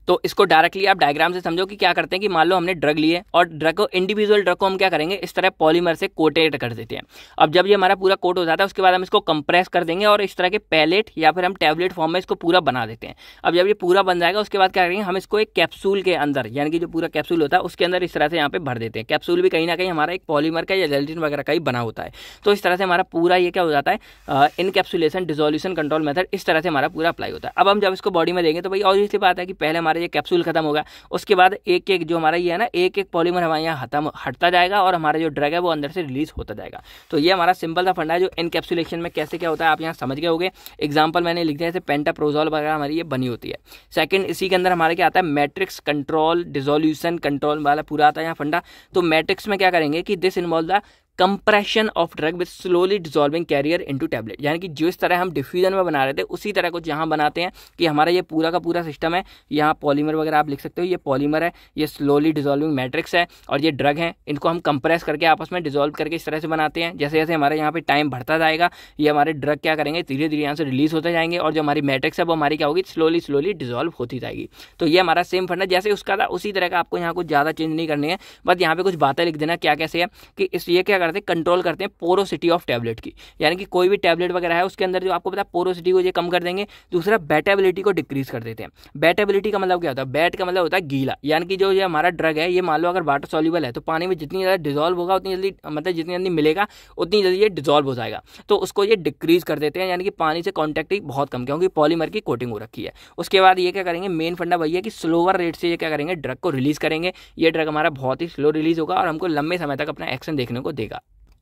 तो इसको डायरेक्टली आप डायग्राम से समझो कि क्या करते हैं कि मान लो हमने ड्रग लिए और ड्रग को इंडिविजुअल ड्रग को हम क्या करेंगे? इस तरह पॉलीमर से कोटेट कर देते हैं। अब जब ये हमारा पूरा कोट हो जाता है, उसके बाद हम इसको कंप्रेस कर देंगे और इस तरह के पैलेट या फिर हम टैबलेट फॉर्म में इसको पूरा बना देते हैं। अब जब ये पूरा बन जाएगा, उसके बाद क्या करेंगे? हम इसको एक कैप्सूल के अंदर, यानी कि जो पूरा कैप्सूल होता है, उसके अंदर इस तरह से यहाँ पे भर देते हैं। कैप्सूल भी कहीं ना कहीं हमारा एक पॉलीमर का या जेल्टिन वगैरह का ही बना होता है। तो इस तरह से हमारा पूरा ये क्या हो जाता है? इनकेप्सुलेशन डिजोल्यूशन कंट्रोल मेथड इस तरह से हमारा पूरा अप्लाई होता है। अब हम जब इसको बॉडी में देंगे तो भाई और इसी बात है कि पहले हमारे ये कैप्सूल खत्म होगा। उसके बाद एक एक जो हमारा ये है ना एक एक पॉलीमर हमारे यहाँ हतम, हटता जाएगा और हमारा जो ड्रग है वो अंदर से रिलीज़ होता जाएगा। तो ये हमारा सिंपल सा फंडा है जो इनकेप्सुलेशन में कैसे क्या होता है, आप यहाँ समझ गए होगे। एग्ज़ाम्पल मैंने लिख दिया, जैसे पेंटाप्रोजॉल वगैरह हमारी ये बनी होती है। सेकंड इसी के अंदर हमारे क्या आता है मैट्रिक्स कंट्रोल डिजोल्यूशन कंट्रोल वाला पूरा आता है यहाँ फंडा। तो मैट्रिक्स में क्या करेंगे कि this involve the compression of drug with slowly dissolving carrier into tablet यानी कि जिस तरह हम डिफ्यूजन में बना रहे थे, उसी तरह कुछ यहाँ बनाते हैं कि हमारा ये पूरा का पूरा सिस्टम है। यहाँ पॉलीमर वगैरह आप लिख सकते हो, ये पॉलीमर है, ये स्लोली डिजॉल्विंग मैट्रिक्स है और ये ड्रग है। इनको हम कंप्रेस करके आपस में डिजॉल्व करके इस तरह से बनाते हैं। जैसे जैसे हमारे यहाँ पर टाइम बढ़ता जाएगा, ये हमारे ड्रग क्या करेंगे? धीरे धीरे यहाँ से रिलीज़ होते जाएँगे और जो हमारी मैट्रिक्स है, वो हमारी क्या होगी? स्लोली स्लोली डिजॉल्व होती जाएगी। तो ये हमारा सेम फंड है जैसे उसका था, उसी तरह का आपको यहाँ कुछ ज़्यादा चेंज नहीं करनी है। बस यहाँ पे कुछ बातें लिख देना क्या कैसे है, कि इस ये क्या करते हैं कंट्रोल करते हैं पोरोसिटी ऑफ़ टैबलेट की। यानी कि कोई भी टैबलेट वगैरह है, उसके अंदर जो आपको पता है पोरोसिटी को ये कम कर देंगे, दूसरा बैटेबिलिटी को डिक्रीज कर देते हैं। बैटेबिलिटी का मतलब क्या होता है? बैट का मतलब होता है गीला। यानी कि जो ये हमारा ड्रग है, ये मान लो अगर वाटर सॉल्यूबल है तो पानी में जितनी ज़्यादा डिजॉल्व होगा, उतनी जल्दी मतलब जितनी जल्दी मिलेगा, उतनी जल्दी ये डिजॉल्व हो जाएगा। तो उसको ये डिक्रीज कर देते हैं, यानी कि पानी से कॉन्टैक्ट ही बहुत कम, क्योंकि पॉलीमर की कोटिंग हो रखी है। उसके बाद ये क्या करेंगे? मेन फंडा वही है कि स्लोअर रेट से ये क्या करेंगे? ड्रग को रिलीज़ करेंगे। ये ड्रग हमारा बहुत ही स्लो रिलीज़ होगा और हमको लंबे समय तक अपना एक्शन देखने को देगा।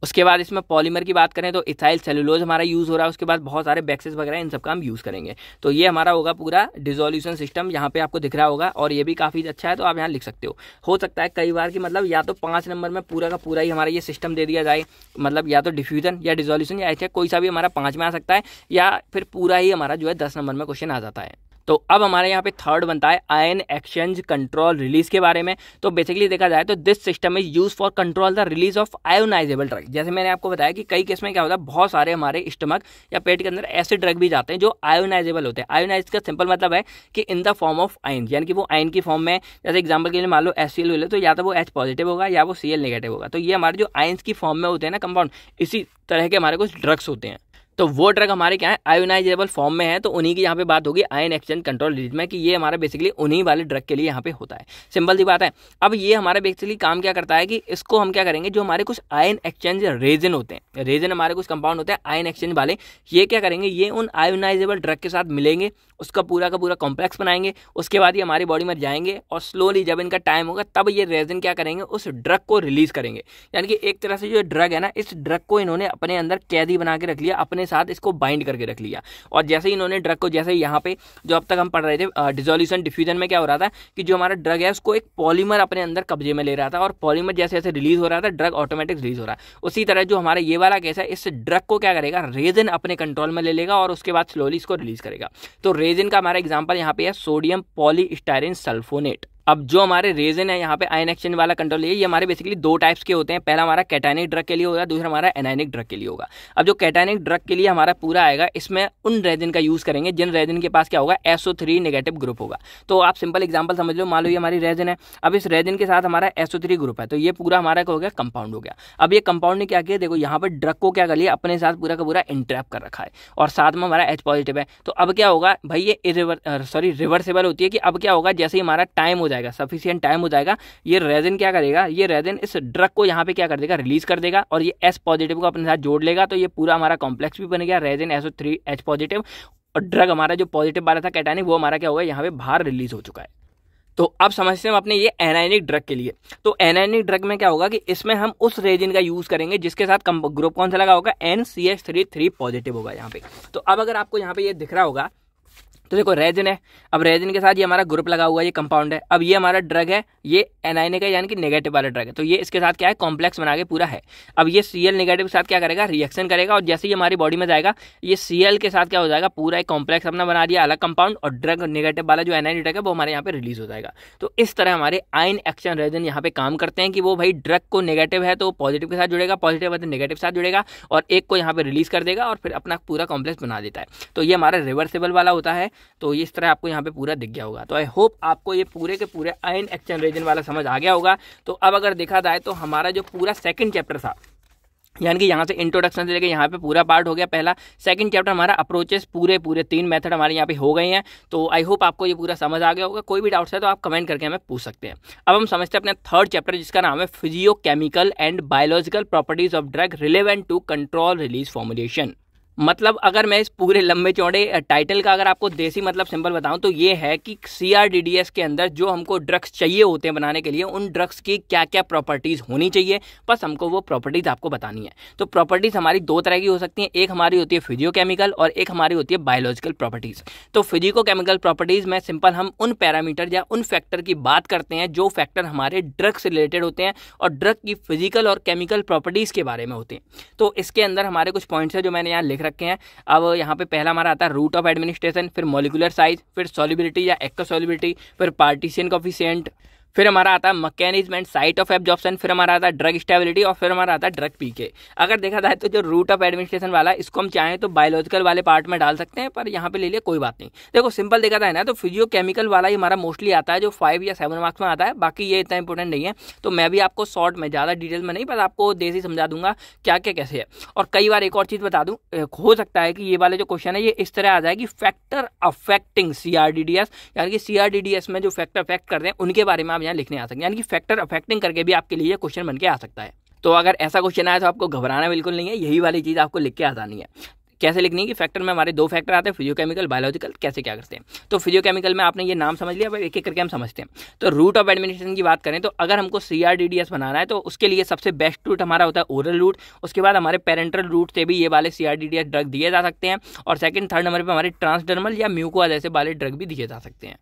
उसके बाद इसमें पॉलीमर की बात करें तो इथाइल सेलुलोज हमारा यूज़ हो रहा है, उसके बाद बहुत सारे बैक्सेस वगैरह, इन सब का हम यूज़ करेंगे। तो ये हमारा होगा पूरा डिजोल्यूशन सिस्टम यहाँ पे आपको दिख रहा होगा, और ये भी काफ़ी अच्छा है तो आप यहाँ लिख सकते हो। हो सकता है कई बार की मतलब या तो पाँच नंबर में पूरा का पूरा ही हमारा ये सिस्टम दे दिया जाए मतलब या तो डिफ्यूजन या डिजोल्यूशन या ऐसे कोई सा भी हमारा पाँच में आ सकता है, या फिर पूरा ही हमारा जो है दस नंबर में क्वेश्चन आ जाता है। तो अब हमारे यहाँ पे थर्ड बनता है आयन एक्सचेंज कंट्रोल रिलीज़ के बारे में। तो बेसिकली देखा जाए तो this system is use for control the release of ionizable drug जैसे मैंने आपको बताया कि कई केस में क्या होता है, बहुत सारे हमारे स्टमक या पेट के अंदर ऐसे ड्रग भी जाते हैं जो आयोनाइजेबल होते हैं। आयोनाइज का सिंपल मतलब है कि in the form of ion यानी कि वो आयन की फॉर्म में, जैसे एग्ज़ाम्पल के लिए मान लो एस ले तो या तो वो एच पॉजिटिव होगा या वो सी एल नेगेटिव होगा। तो ये हमारे जो आयन्स की फॉर्म में होते हैं ना कंपाउंड इसी तरह के हमारे कुछ ड्रग्स होते हैं। तो वो ड्रग हमारे क्या है आयोनाइजेबल फॉर्म में है तो उन्हीं की यहाँ पे बात होगी आयन एक्सचेंज कंट्रोल रिलीज़ में कि ये हमारा बेसिकली उन्हीं वाले ड्रग के लिए यहाँ पे होता है। सिंपल सी बात है। अब ये हमारे बेसिकली काम क्या करता है कि इसको हम क्या करेंगे, जो हमारे कुछ आयन एक्सचेंज रेजन होते हैं रेजन हमारे कुछ कंपाउंड होते हैं आयन एक्सचेंज वाले, ये क्या करेंगे, ये उन आयोनाइजेबल ड्रग के साथ मिलेंगे, उसका पूरा का पूरा कॉम्प्लेक्स बनाएँगे, उसके बाद ये हमारी बॉडी में जाएँगे और स्लोली जब इनका टाइम होगा, तब ये रेजन क्या करेंगे, उस ड्रग को रिलीज़ करेंगे। यानी कि एक तरह से जो ड्रग है ना, इस ड्रग को इन्होंने अपने अंदर कैदी बना के रख लिया, अपने साथ इसको बाइंड करके रख लिया। और जैसे ही इन्होंने ड्रग को, जैसे यहाँ पे जो अब तक हम पढ़ रहे थे डिजोल्यूशन डिफ्यूजन में क्या हो रहा था कि जो हमारा ड्रग है, उसको एक पॉलीमर अपने अंदर कब्जे में ले रहा था और पॉलीमर जैसे जैसे रिलीज़ हो रहा था ड्रग ऑटोमेटिक रिलीज़ हो रहा है। उसी तरह जो हमारा ये वाला केस है, इस ड्रग को क्या करेगा? रेजन अपने कंट्रोल में ले लेगा और उसके बाद स्लोली इसको रिलीज़ करेगा। तो रेजन का हमारा एग्ज़ाम्पल यहाँ पे है सोडियम पॉली सल्फोनेट अब जो हमारे रेजन है यहाँ पे आयन एक्सचेंज वाला कंट्रोल ये हमारे बेसिकली दो टाइप्स के होते हैं। पहला हमारा कैटानिक ड्रग के लिए होगा, दूसरा हमारा एनाइनिक ड्रग के लिए होगा। अब जो कैटानिक ड्रग के लिए हमारा पूरा आएगा, इसमें उन रेजन का यूज़ करेंगे, जिन रेजन के पास क्या होगा एसओ थ्री नेगेटिव ग्रुप होगा। तो आप सिंपल एग्ज़ाम्पल समझ लो, मान लो ये हमारी रेजन है। अब इस रेजन के साथ हमारा एसओ थ्री ग्रुप है तो ये पूरा हमारा क्या हो गया कंपाउंड हो गया। अब ये कंपाउंड ने क्या किया, देखो यहाँ पर ड्रग को क्या कर लिया, अपने साथ पूरा का पूरा इंट्रैप कर रखा है, और साथ में हमारा एच पॉजिटिव है। तो अब क्या होगा, भाई ये सॉरी रिवर्सेबल होती है कि अब क्या होगा, जैसे ही हमारा टाइम हो जाएगा सफिशियंट टाइम हो जाएगा। ये रेजन क्या करेगा? ये रेजन इस ड्रग को यहाँ पे क्या कर देगा? रिलीज़ कर देगा और ये एस पॉजिटिव को अपने साथ जोड़ लेगा। तो ये पूरा हमारा कॉम्प्लेक्स भी बन गया resin SO three H positive और ड्रग हमारा जो पॉजिटिव वाला था कैटानिक वो हमारा क्या हुआ यहाँ पे बाहर रिलीज़ हो चुका है। तो अब समझते हैं अपने ये एनाइनिक ड्रग के लिए। तो एनाइनिक ड्रग में क्या होगा कि इसमें हम उस रेजिन का यूज़ करेंगे, जिसके साथ ग्रुप कौन सा लगा होगा? N C H three three positive होगा यहाँ पे। तो अब अगर आपको यहाँ पे ये दिख रहा होगा तो देखो रेजिन है। अब रेजिन के साथ ये हमारा ग्रुप लगा हुआ है, ये कंपाउंड है। अब ये हमारा ड्रग है, ये एनाइनिक का यानी कि नेगेटिव वाला ड्रग है। तो ये इसके साथ क्या है? कॉम्प्लेक्स बना के पूरा है। अब ये सी एल नेगेटिव के साथ क्या करेगा? रिएक्शन करेगा और जैसे ही हमारी बॉडी में जाएगा, ये सी एल के साथ क्या हो जाएगा? पूरा एक कॉम्प्लेक्स अपना बना दिया, अलग कंपाउंड और ड्रग नेगेटिव वाला जो एनाइनिक ड्रग है, वो हमारे यहाँ पर रिलीज़ हो जाएगा। तो इस तरह हमारे आइन एक्शन रेजन यहाँ पे काम करते हैं कि वो भाई ड्रग को नेगेटिव है तो पॉजिटिव के साथ जुड़ेगा पॉजिटिव है तो नेगेटिव साथ जुड़ेगा और एक को यहाँ पर रिलीज़ कर देगा और फिर अपना पूरा कॉम्प्लेक्स बना देता है। तो ये हमारा रिवर्सेबल वाला होता है। तो इस तरह आपको यहाँ पे पूरा दिख गया होगा। तो आई होप आपको ये पूरे के पूरे आयन एक्शन रीजन वाला समझ आ गया होगा। तो अब अगर देखा जाए तो हमारा जो पूरा सेकंड चैप्टर था, यानी कि यहाँ से इंट्रोडक्शन से लेकर यहाँ पे पूरा पार्ट हो गया। पहला सेकंड चैप्टर हमारा अप्रोचेस पूरे पूरे तीन मेथड हमारे यहाँ पे हो गए हैं। तो आई होप आपको ये पूरा समझ आ गया होगा। कोई भी डाउट्स है तो आप कमेंट करके हमें पूछ सकते हैं। अब हम समझते हैं अपने थर्ड चैप्टर जिसका नाम है physio chemical and biological properties of drug relevant to control release formulation मतलब अगर मैं इस पूरे लंबे चौड़े टाइटल का अगर आपको देसी मतलब सिंपल बताऊँ तो ये है कि सीआरडीडीएस के अंदर जो हमको ड्रग्स चाहिए होते हैं बनाने के लिए, उन ड्रग्स की क्या क्या प्रॉपर्टीज़ होनी चाहिए, बस हमको वो प्रॉपर्टीज़ आपको बतानी है। तो प्रॉपर्टीज़ हमारी दो तरह की हो सकती हैं, एक हमारी होती है फिजियोकेमिकल और एक हमारी होती है बायोलॉजिकल प्रॉपर्टीज़ तो फिजिको केमिकल प्रॉपर्टीज़ में सिंपल हम उन पैरामीटर या उन फैक्टर की बात करते हैं, जो फैक्टर हमारे ड्रग से रिलेटेड होते हैं और ड्रग की फ़िज़िकल और केमिकल प्रॉपर्टीज़ के बारे में होते हैं। तो इसके अंदर हमारे कुछ पॉइंट्स है जो मैंने यहाँ लिख रखे हैं। अब यहाँ पे पहला हमारा आता है रूट ऑफ़ एडमिनिस्ट्रेशन फिर मोलिकुलर साइज़ फिर सॉलिबिलिटी या एक्सोलिबिलिटी फिर पार्टीशन कॉफिशियंट फिर हमारा आता है mechanism and site of absorption फिर हमारा आता है ड्रग स्टेबिलिटी और फिर हमारा आता है ड्रग पीके अगर देखा जाए तो जो रूट ऑफ़ एडमिनिस्ट्रेशन वाला इसको हम चाहें तो बायोलॉजिकल वाले पार्ट में डाल सकते हैं, पर यहाँ पे ले लिया कोई बात नहीं। देखो सिंपल देखा जाए ना तो फिजियोकेमिकल वाला ही हमारा मोस्टली आता है, जो फाइव या सेवन मार्क्स में आता है, बाकी ये इतना इंपॉर्टेंट नहीं है। तो मैं भी आपको शॉर्ट में, ज़्यादा डिटेल में नहीं, पर आपको देसी समझा दूँगा क्या क्या कैसे है। और कई बार एक और चीज़ बता दूँ हो सकता है कि ये वाले जो क्वेश्चन है, ये इस तरह आ जाए कि फैक्टर अफेक्टिंग सीआरडीडीएस यानी कि सीआरडीडीएस में जो फैक्टर अफेक्ट कर रहे हैं, उनके बारे में आप यहाँ लिखने आ सकते हैं। यानी कि फैक्टर अफेक्टिंग करके भी आपके लिए क्वेश्चन बन के आ सकता है। तो अगर ऐसा क्वेश्चन आया तो आपको घबराना बिल्कुल नहीं है। यही वाली चीज़ आपको लिख के आसानी है। कैसे लिखनी है कि फैक्टर में हमारे दो फैक्टर आते हैं फिजियोकेमिकल बायोलॉजिकल कैसे क्या करते हैं। तो फिजियोकेमिकल में आपने ये नाम समझ लिया एक एक करके हम समझते हैं। तो रूट ऑफ़ एडमिनिस्ट्रेशन की बात करें तो अगर हमको सी बनाना है तो उसके लिए सबसे बेस्ट रूट हमारा होता है ओरल रूट उसके बाद हमारे पेरेंटल रूट से भी ये वाले सी ड्रग दिए जा सकते हैं। और सेकंड थर्ड नंबर पर हमारे ट्रांसडर्मल या म्यूको जैसे वाले ड्रग भी दिए जा सकते हैं।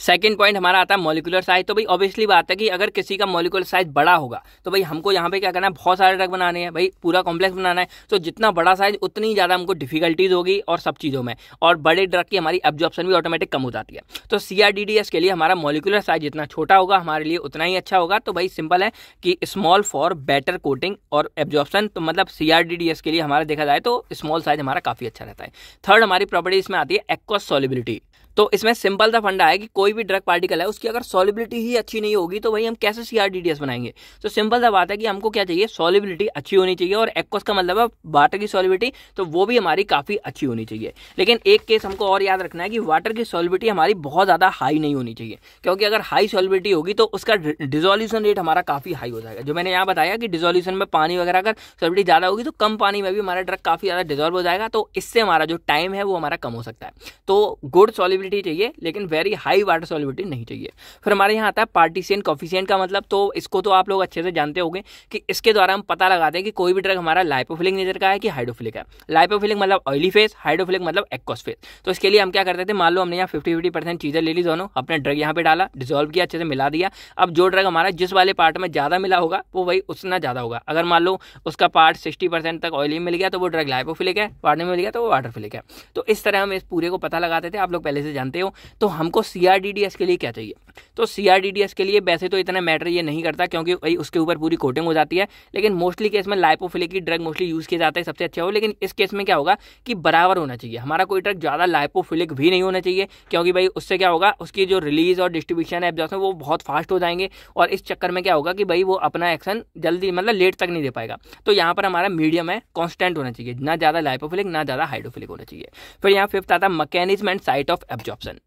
सेकेंड पॉइंट हमारा आता है मॉलिकुलर साइज़ तो भाई ऑब्वियसली बात है कि अगर किसी का मॉलिकुलर साइज़ बड़ा होगा तो भाई हमको यहाँ पे क्या करना है? बहुत सारे ड्रग बनाने हैं, भाई पूरा कॉम्प्लेक्स बनाना है। तो जितना बड़ा साइज़ उतनी ज़्यादा हमको डिफिकल्टीज होगी और सब चीज़ों में। और बड़े ड्रग की हमारी एब्जॉर्प्शन भी ऑटोमेटिक कम हो जाती है। तो सीआरडीडीएस के लिए हमारा मॉलिकुलर साइज़ जितना छोटा होगा, हमारे लिए उतना ही अच्छा होगा। तो भाई सिंपल है कि स्मॉल फॉर बेटर कोटिंग और एब्जॉर्प्शन तो मतलब सीआरडीडीएस के लिए हमारा देखा जाए तो स्मॉल साइज़ हमारा काफ़ी अच्छा रहता है। थर्ड हमारी प्रॉपर्टी इसमें आती है एक्वस सॉलिबिलिटी तो इसमें सिंपल सा फंडा है कि कोई भी ड्रग पार्टिकल है, उसकी अगर सॉलिबिलिटी ही अच्छी नहीं होगी तो भाई हम कैसे सीआरडीडीएस बनाएँगे? तो सिंपल सा बात है कि हमको क्या चाहिए? सॉलिबिलिटी अच्छी होनी चाहिए और एक्वस का मतलब है वाटर की सॉलिबिलिटी तो वो भी हमारी काफ़ी अच्छी होनी चाहिए। लेकिन एक केस हमको और याद रखना है कि वाटर की सॉलिबिलिटी हमारी बहुत ज़्यादा हाई नहीं होनी चाहिए, क्योंकि अगर हाई सॉलिबिलिटी होगी तो उसका डिजोल्यूशन रेट हमारा काफ़ी हाई हो जाएगा। जो मैंने यहाँ बताया कि डिजोल्यूशन में पानी वगैरह अगर सॉलिबिलिटी ज़्यादा होगी तो कम पानी में भी हमारा ड्रग काफ़ी ज़्यादा डिजोल्व हो जाएगा तो इससे हमारा जो टाइम है वो हमारा कम हो सकता है। तो गुड सॉलिबिलिटी चाहिए, लेकिन वेरी हाई वाटर सॉलिबिलिटी नहीं चाहिए। फिर हमारे यहाँ आता है पार्टीसियन कॉफिशियन का मतलब तो इसको तो आप लोग अच्छे से जानते होंगे कि इसके द्वारा हम पता लगाते हैं कि कोई भी ड्रग हमारा लाइपोफिलिक नेचर का है कि हाइड्रोफिलिक है। लाइपोफिलिक मतलब ऑयली फेस हाइड्रोफिलिक मतलब एक्वस फेस तो इसके लिए हम क्या करते थे, मान लो हमने यहाँ फिफ्टी फिफ्टी परसेंट चीज़ें ले ली दोनों, अपने ड्रग यहाँ पे डाला डिजोल्व किया, अच्छे से मिला दिया। अब जो ड्रग हमारा जिस वाले पार्ट में ज़्यादा मिला होगा, वो वही उतना ज़्यादा होगा। अगर मान लो उसका पार्ट सिक्सटी परसेंट तक ऑयली मिल गया तो वो ड्रग लाइपोफिलिक है पार्ट में मिल गया तो वो वाटरफिलिक है। तो इस तरह हम इस पूरे को पता लगाते थे, आप लोग पहले से जानते हो तो हमको सी के लिए क्या चाहिए? तो सी के लिए वैसे तो इतना मैटर ये नहीं करता क्योंकि वही उसके ऊपर पूरी कोटिंग हो जाती है, लेकिन मोस्टली केस में लाइपोफिलिक की ड्रग मोस्टली यूज़ किया जाता है, सबसे अच्छा हो लेकिन इस केस में क्या होगा कि बराबर होना चाहिए। हमारा कोई ड्रग ज़्यादा लाइपोफिलिक भी नहीं होना चाहिए, क्योंकि भाई उससे क्या होगा, उसकी जो रिलीज़ और डिस्ट्रीब्यूशन है एब्जॉर्सन वो बहुत फास्ट हो जाएँगे, और इस चक्कर में क्या होगा कि भाई वो अपना एक्शन जल्दी मतलब लेट तक नहीं दे पाएगा। तो यहाँ पर हमारा मीडियम है कॉन्स्टेंट होना चाहिए, ना ज़्यादा लाइपोफिलिक ना ज़्यादा हाइड्रोफिलिक होना चाहिए। फिर यहाँ फिफ्थ आता है mechanism and site of absorption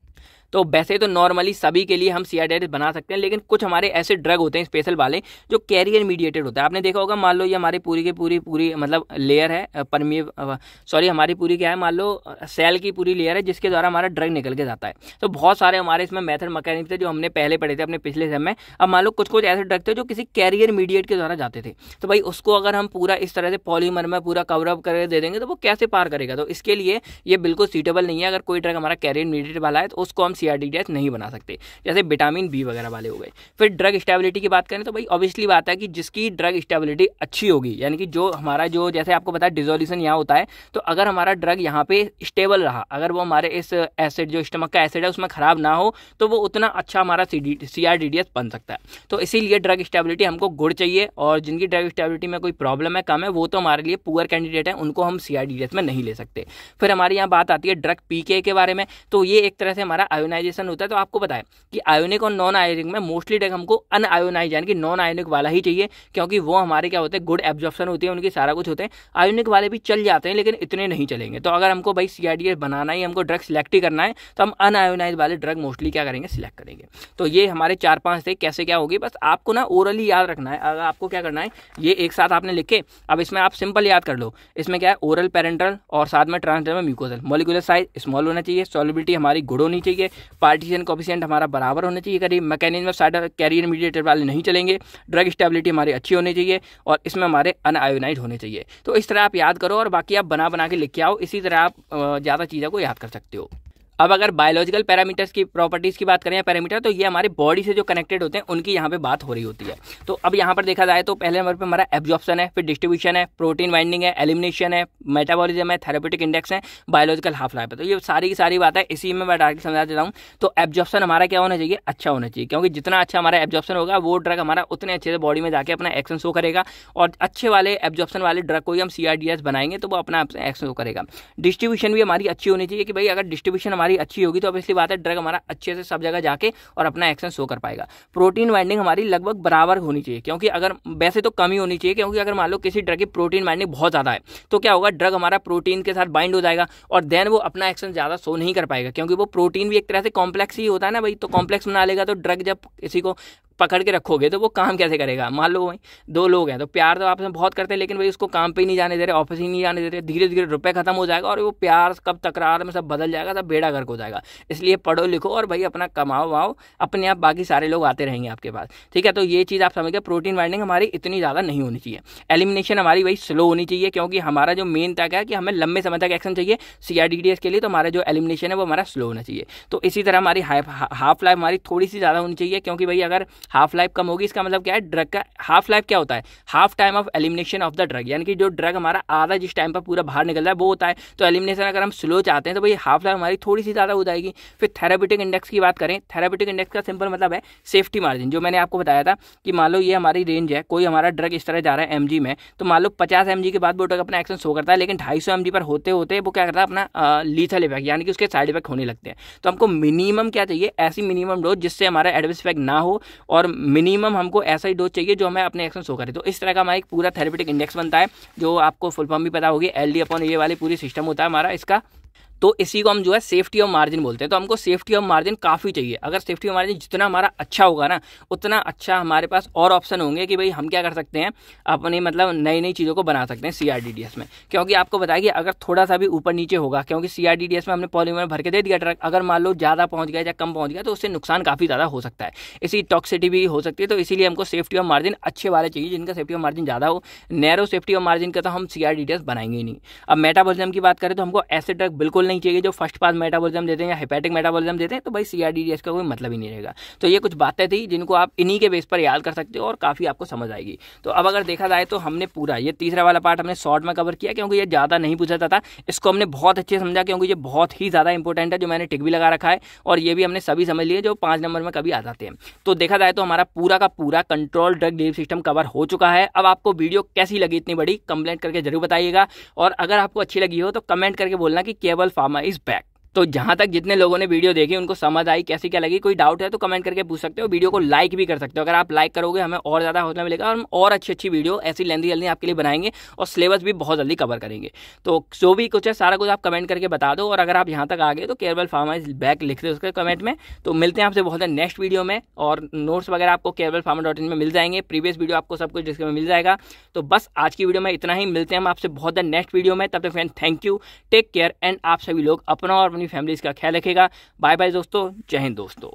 तो वैसे तो नॉर्मली सभी के लिए हम सी बना सकते हैं, लेकिन कुछ हमारे ऐसे ड्रग होते हैं स्पेशल वाले, जो कैरियर मीडिएटेड होता है। आपने देखा होगा, मान लो ये हमारी पूरी की पूरी पूरी मतलब लेयर है परमी सॉरी हमारी पूरी क्या है, मान लो सेल की पूरी लेयर है, जिसके द्वारा हमारा ड्रग निकल के जाता है। तो बहुत सारे हमारे इसमें मेथड मैकेनिक थे, जो हमने पहले पढ़े थे अपने पिछले समय अब मान लो कुछ कुछ ऐसे ड्रग थे, जो किसी कैरियर मीडिएट के द्वारा जाते थे। तो भाई, उसको अगर हम पूरा इस तरह से पॉलीमर में पूरा कवरअप करके दे देंगे तो वो कैसे पार करेगा? तो इसके लिए ये बिल्कुल सीटेबल नहीं है। अगर कोई ड्रग हमारा कैरियर मीडिएट वाला है तो उसको हम सी नहीं बना सकते। जैसे विटामिन बी वगैरह वाले हो गए। फिर ड्रग स्टेबिलिटी की बात करें तो भाई ऑब्वियसली बात है कि जिसकी ड्रग स्टेबिलिटी अच्छी होगी, यानी कि जो हमारा जो जैसे आपको पता है डिजोल्यूशन यहाँ होता है तो अगर हमारा ड्रग यहाँ पे स्टेबल रहा, अगर वो हमारे इस एसिड जो स्टमक का एसिड है, उसमें खराब ना हो तो वो उतना अच्छा हमारा सी बन सकता है। तो इसीलिए ड्रग स्टेबिलिटी हमको गुड़ चाहिए, और जिनकी ड्रग स्टेबिलिटी में कोई प्रॉब्लम है, कम है, वो तो हमारे लिए पुअर कैंडिडेट है, उनको हम सी में नहीं ले सकते। फिर हमारी यहाँ बात आती है ड्रग पी के बारे में तो ये एक तरह से हमारा आयोनाइजेशन होता है तो आपको पता है कि आयोनिक और नॉन आयोनिक में मोस्टली ड्रग हमको अन आयोनाइज यानी कि नॉन आयोनिक वाला ही चाहिए, क्योंकि वो हमारे क्या होते हैं गुड एब्जॉर्प्शन होती है, उनकी सारा कुछ होते हैं। आयोनिक वाले भी चल जाते हैं, लेकिन इतने नहीं चलेंगे। तो अगर हमको भाई सी बनाना ही, हमको ड्रग सिलेक्ट ही करना है तो हम अन आयोनाइज वाले ड्रग मोस्टली क्या करेंगे सिलेक्ट करेंगे। तो ये हमारे चार पाँच थे, कैसे क्या होगी, बस आपको ना ओरली याद रखना है। अगर आपको क्या करना है, ये एक साथ आपने लिखे अब इसमें आप सिंपल याद कर लो। इसमें क्या है ओरल पेरेंटल और साथ में transdermal mucosal molecular size small होना चाहिए सॉलिबिलिटी हमारी गुड होनी चाहिए। पार्टीशन कॉफिशियंट हमारा बराबर होना चाहिए, करीब मैकेनिज्म साइड कैरियर मीडिएटर वाले नहीं चलेंगे, ड्रग स्टेबिलिटी हमारी अच्छी होनी चाहिए और इसमें हमारे अनआयोनाइड होने चाहिए। तो इस तरह आप याद करो और बाकी आप बना बना के लिख के आओ, इसी तरह आप ज़्यादा चीज़ों को याद कर सकते हो। अब अगर बायोलॉजिकल पैरामीटर्स की प्रॉपर्टीज़ की बात करें या पैरामीटर तो ये हमारे बॉडी से जो कनेक्टेड होते हैं, उनकी यहाँ पे बात हो रही होती है। तो अब यहाँ पर देखा जाए तो पहले नंबर पर हमारा एब्जॉर्प्शन है, फिर डिस्ट्रीब्यूशन है प्रोटीन वाइंडिंग है एलिमिनेशन है मेटाबॉलिज्म है थेरेपेटिक इंडेक्स है बायोलॉजिकल हाफ़ लाइफ है। तो ये सारी की सारी बात है, इसी में मैं डायरेक्ट समझा देता हूँ। तो एब्जॉर्प्शन हमारा क्या होना चाहिए? अच्छा होना चाहिए, क्योंकि जितना अच्छा हमारा एब्जॉर्प्शन होगा, वो ड्रग हमारा उतने अच्छे से बॉडी में जाकर अपना एक्शन शो करेगा, और अच्छे वाले एब्जॉर्प्शन वाले ड्रग को ही हम सी बनाएँगे तो वो अपना एक्शन शो करेगा। डिस्ट्रीब्यूशन भी हमारी अच्छी होनी चाहिए कि भाई अगर डिस्ट्रीब्यूशन हमारी अच्छी होगी तो ऑब्वियसली बात है ड्रग हमारा अच्छे से सब जगह जाके और अपना एक्शन शो कर पाएगा। प्रोटीन बाइंडिंग हमारी लगभग बराबर होनी चाहिए, क्योंकि अगर, वैसे तो कमी होनी चाहिए, क्योंकि अगर मान लो किसी ड्रग की प्रोटीन बाइंडिंग बहुत ज़्यादा है तो क्या होगा ड्रग हमारा प्रोटीन के साथ बाइंड हो जाएगा और देन वो अपना एक्शन ज़्यादा शो नहीं कर पाएगा, क्योंकि वो प्रोटीन भी एक तरह से कॉम्प्लेक्स ही होता है ना भाई तो कॉम्प्लेक्स बना लेगा तो ड्रग जब किसी को पकड़ के रखोगे तो वो काम कैसे करेगा? मान लो भाई दो लोग हैं तो प्यार तो आपसे बहुत करते हैं, लेकिन भाई उसको काम पे ही नहीं जाने दे रहे ऑफ़िस ही नहीं जाने दे रहे धीरे धीरे रुपये खत्म हो जाएगा और वो प्यार, कब तकरार में सब बदल जाएगा सब बेड़ा गर्क हो जाएगा। इसलिए पढ़ो लिखो और भाई अपना कमाओ वाओ अपने आप बाकी सारे लोग आते रहेंगे आपके पास। ठीक है तो ये चीज़ आप समझ गए प्रोटीन बाइंडिंग हमारी इतनी ज़्यादा नहीं होनी चाहिए। एलिमिनेशन हमारी भाई स्लो होनी चाहिए, क्योंकि हमारा जो मेन तक है कि हमें लंबे समय तक एक्शन चाहिए। सी के लिए तो हमारा जो एलिमिनेशन है वो हमारा स्लो होना चाहिए। तो इसी तरह हमारी हाफ़ लाइफ हमारी थोड़ी सी ज़्यादा होनी चाहिए, क्योंकि भाई अगर हाफ़ लाइफ कम होगी, इसका मतलब क्या है? ड्रग का हाफ़ लाइफ क्या होता है? Half time of elimination of the drug. यानी कि जो ड्रग हमारा आधा जिस टाइम पर पूरा बाहर निकल रहा है, वो होता है। तो एलिमिनेशन अगर हम स्लो चाहते हैं तो भाई हाफ़ लाइफ हमारी थोड़ी सी ज़्यादा हो जाएगी। फिर थेरापिटिक इंडेक्स की बात करें थेरापिटिक इंडेक्स का सिंपल मतलब है सेफ्टी मार्जिन। जो मैंने आपको बताया था कि मान लो ये हमारी रेंज है, कोई हमारा ड्रग इस तरह जा रहा है एमजी में तो मान लो पचास एम के बाद वो ड्रग अपना एक्शन शो करता है, लेकिन ढाई सौ पर होते होते वो क्या करता है? अपना लीथल इफ़ेक्ट यानी कि उसके साइड इफ़ेक्ट होने लगते हैं। तो हमको मिनिमम क्या चाहिए? ऐसी मिनिमम डोज जिससे हमारा एडवर्स इफ़ेक्ट ना हो, और मिनिमम हमको ऐसा ही डोज चाहिए जो हमें अपने एक्शन शो करे। तो इस तरह का हमारा एक पूरा थेरेपेटिक इंडेक्स बनता है, जो आपको फुल फॉर्म भी पता होगी एल डी अपॉन ये वाली पूरी सिस्टम होता है हमारा इसका। तो इसी को हम जो है सेफ्टी ऑफ़ मार्जिन बोलते हैं। तो हमको सेफ्टी ऑफ़ मार्जिन काफ़ी चाहिए। अगर सेफ्टी ऑफ़ मार्जिन जितना हमारा अच्छा होगा ना, उतना अच्छा हमारे पास और ऑप्शन होंगे कि भाई हम क्या कर सकते हैं, अपनी मतलब नई नई चीज़ों को बना सकते हैं सी में। क्योंकि आपको बताया कि अगर थोड़ा सा भी ऊपर नीचे होगा, क्योंकि सी में हमने पॉलीमर भर के दे दिया ट्रक अगर मान लो ज़्यादा पहुँच गया या कम पहुँच गया तो उससे नुकसान काफ़ी ज़्यादा हो सकता है। इसी टॉक्सिटी भी हो सकती है तो इसीलिए हमको सेफ्टी ऑफ़ मार्जिन अच्छे वाले चाहिए, जिनका सेफ्टी ऑफ़ मार्जिन ज़्यादा हो। नैरो सेफ्टी ऑफ़ मार्जिन का तो हम सी बनाएँगे ही नहीं। अब मेटाबॉलिज्म की बात करें तो हमको ऐसे ट्रक बिल्कुल नहीं चाहिए, जो फ़र्स्ट पास मेटाबॉलिज्म देते हैं या हेपेटिक मेटाबॉलिज्म देते हैं तो भाई सी का कोई मतलब ही नहीं रहेगा। तो ये कुछ बातें थी जिनको आप इन्हीं के बेस पर याद कर सकते हो और काफ़ी आपको समझ आएगी। तो अब अगर देखा जाए तो हमने पूरा, ये तीसरा वाला पार्ट हमने शॉर्ट में कवर किया क्योंकि ये ज़्यादा नहीं पूछा था। इसको हमने बहुत अच्छे समझा क्योंकि ये बहुत ही ज़्यादा इंपॉर्टेंट है, जो मैंने टिक भी लगा रखा है और ये भी हमने सभी समझ लिए जो पाँच नंबर में कभी आ जाते हैं। तो देखा जाए तो हमारा पूरा का पूरा control drug delivery system cover हो चुका है। अब आपको वीडियो कैसी लगी इतनी बड़ी कंप्लेंट करके ज़रूर बताइएगा। और अगर आपको अच्छी लगी हो तो कमेंट करके बोलना कि केवल फार्मा इज़ बैक तो जहाँ तक जितने लोगों ने वीडियो देखी, उनको समझ आई कैसी क्या लगी। कोई डाउट है तो कमेंट करके पूछ सकते हो। वीडियो को लाइक भी कर सकते हो। अगर आप लाइक करोगे, हमें और ज़्यादा हौसला मिलेगा और हम और अच्छी अच्छी वीडियो ऐसी लेंदी जल्दी आपके लिए बनाएँगे और सिलेबस भी बहुत जल्दी कवर करेंगे। तो जो भी कुछ है, सारा कुछ आप कमेंट करके बता दो और अगर आप यहाँ तक आ गए तो केरबल फार्मा इज़ बैक लिख दो उसके कमेंट में। तो मिलते हैं आपसे बहुत नेक्स्ट वीडियो में और नोट्स वगैरह आपको केरबल फार्मा डॉट इन में मिल जाएँगे। प्रीवियस वीडियो आपको सब कुछ जिसके में मिल जाएगा। तो बस आज की वीडियो में इतना ही। मिलते हैं हम आपसे बहुत नेक्स्ट वीडियो में। तब तक friend thank you take care and आप सभी लोग अपना और अपनी फैमिलीज़ का ख्याल रखेगा बाय बाय दोस्तों। जय हिंद दोस्तों।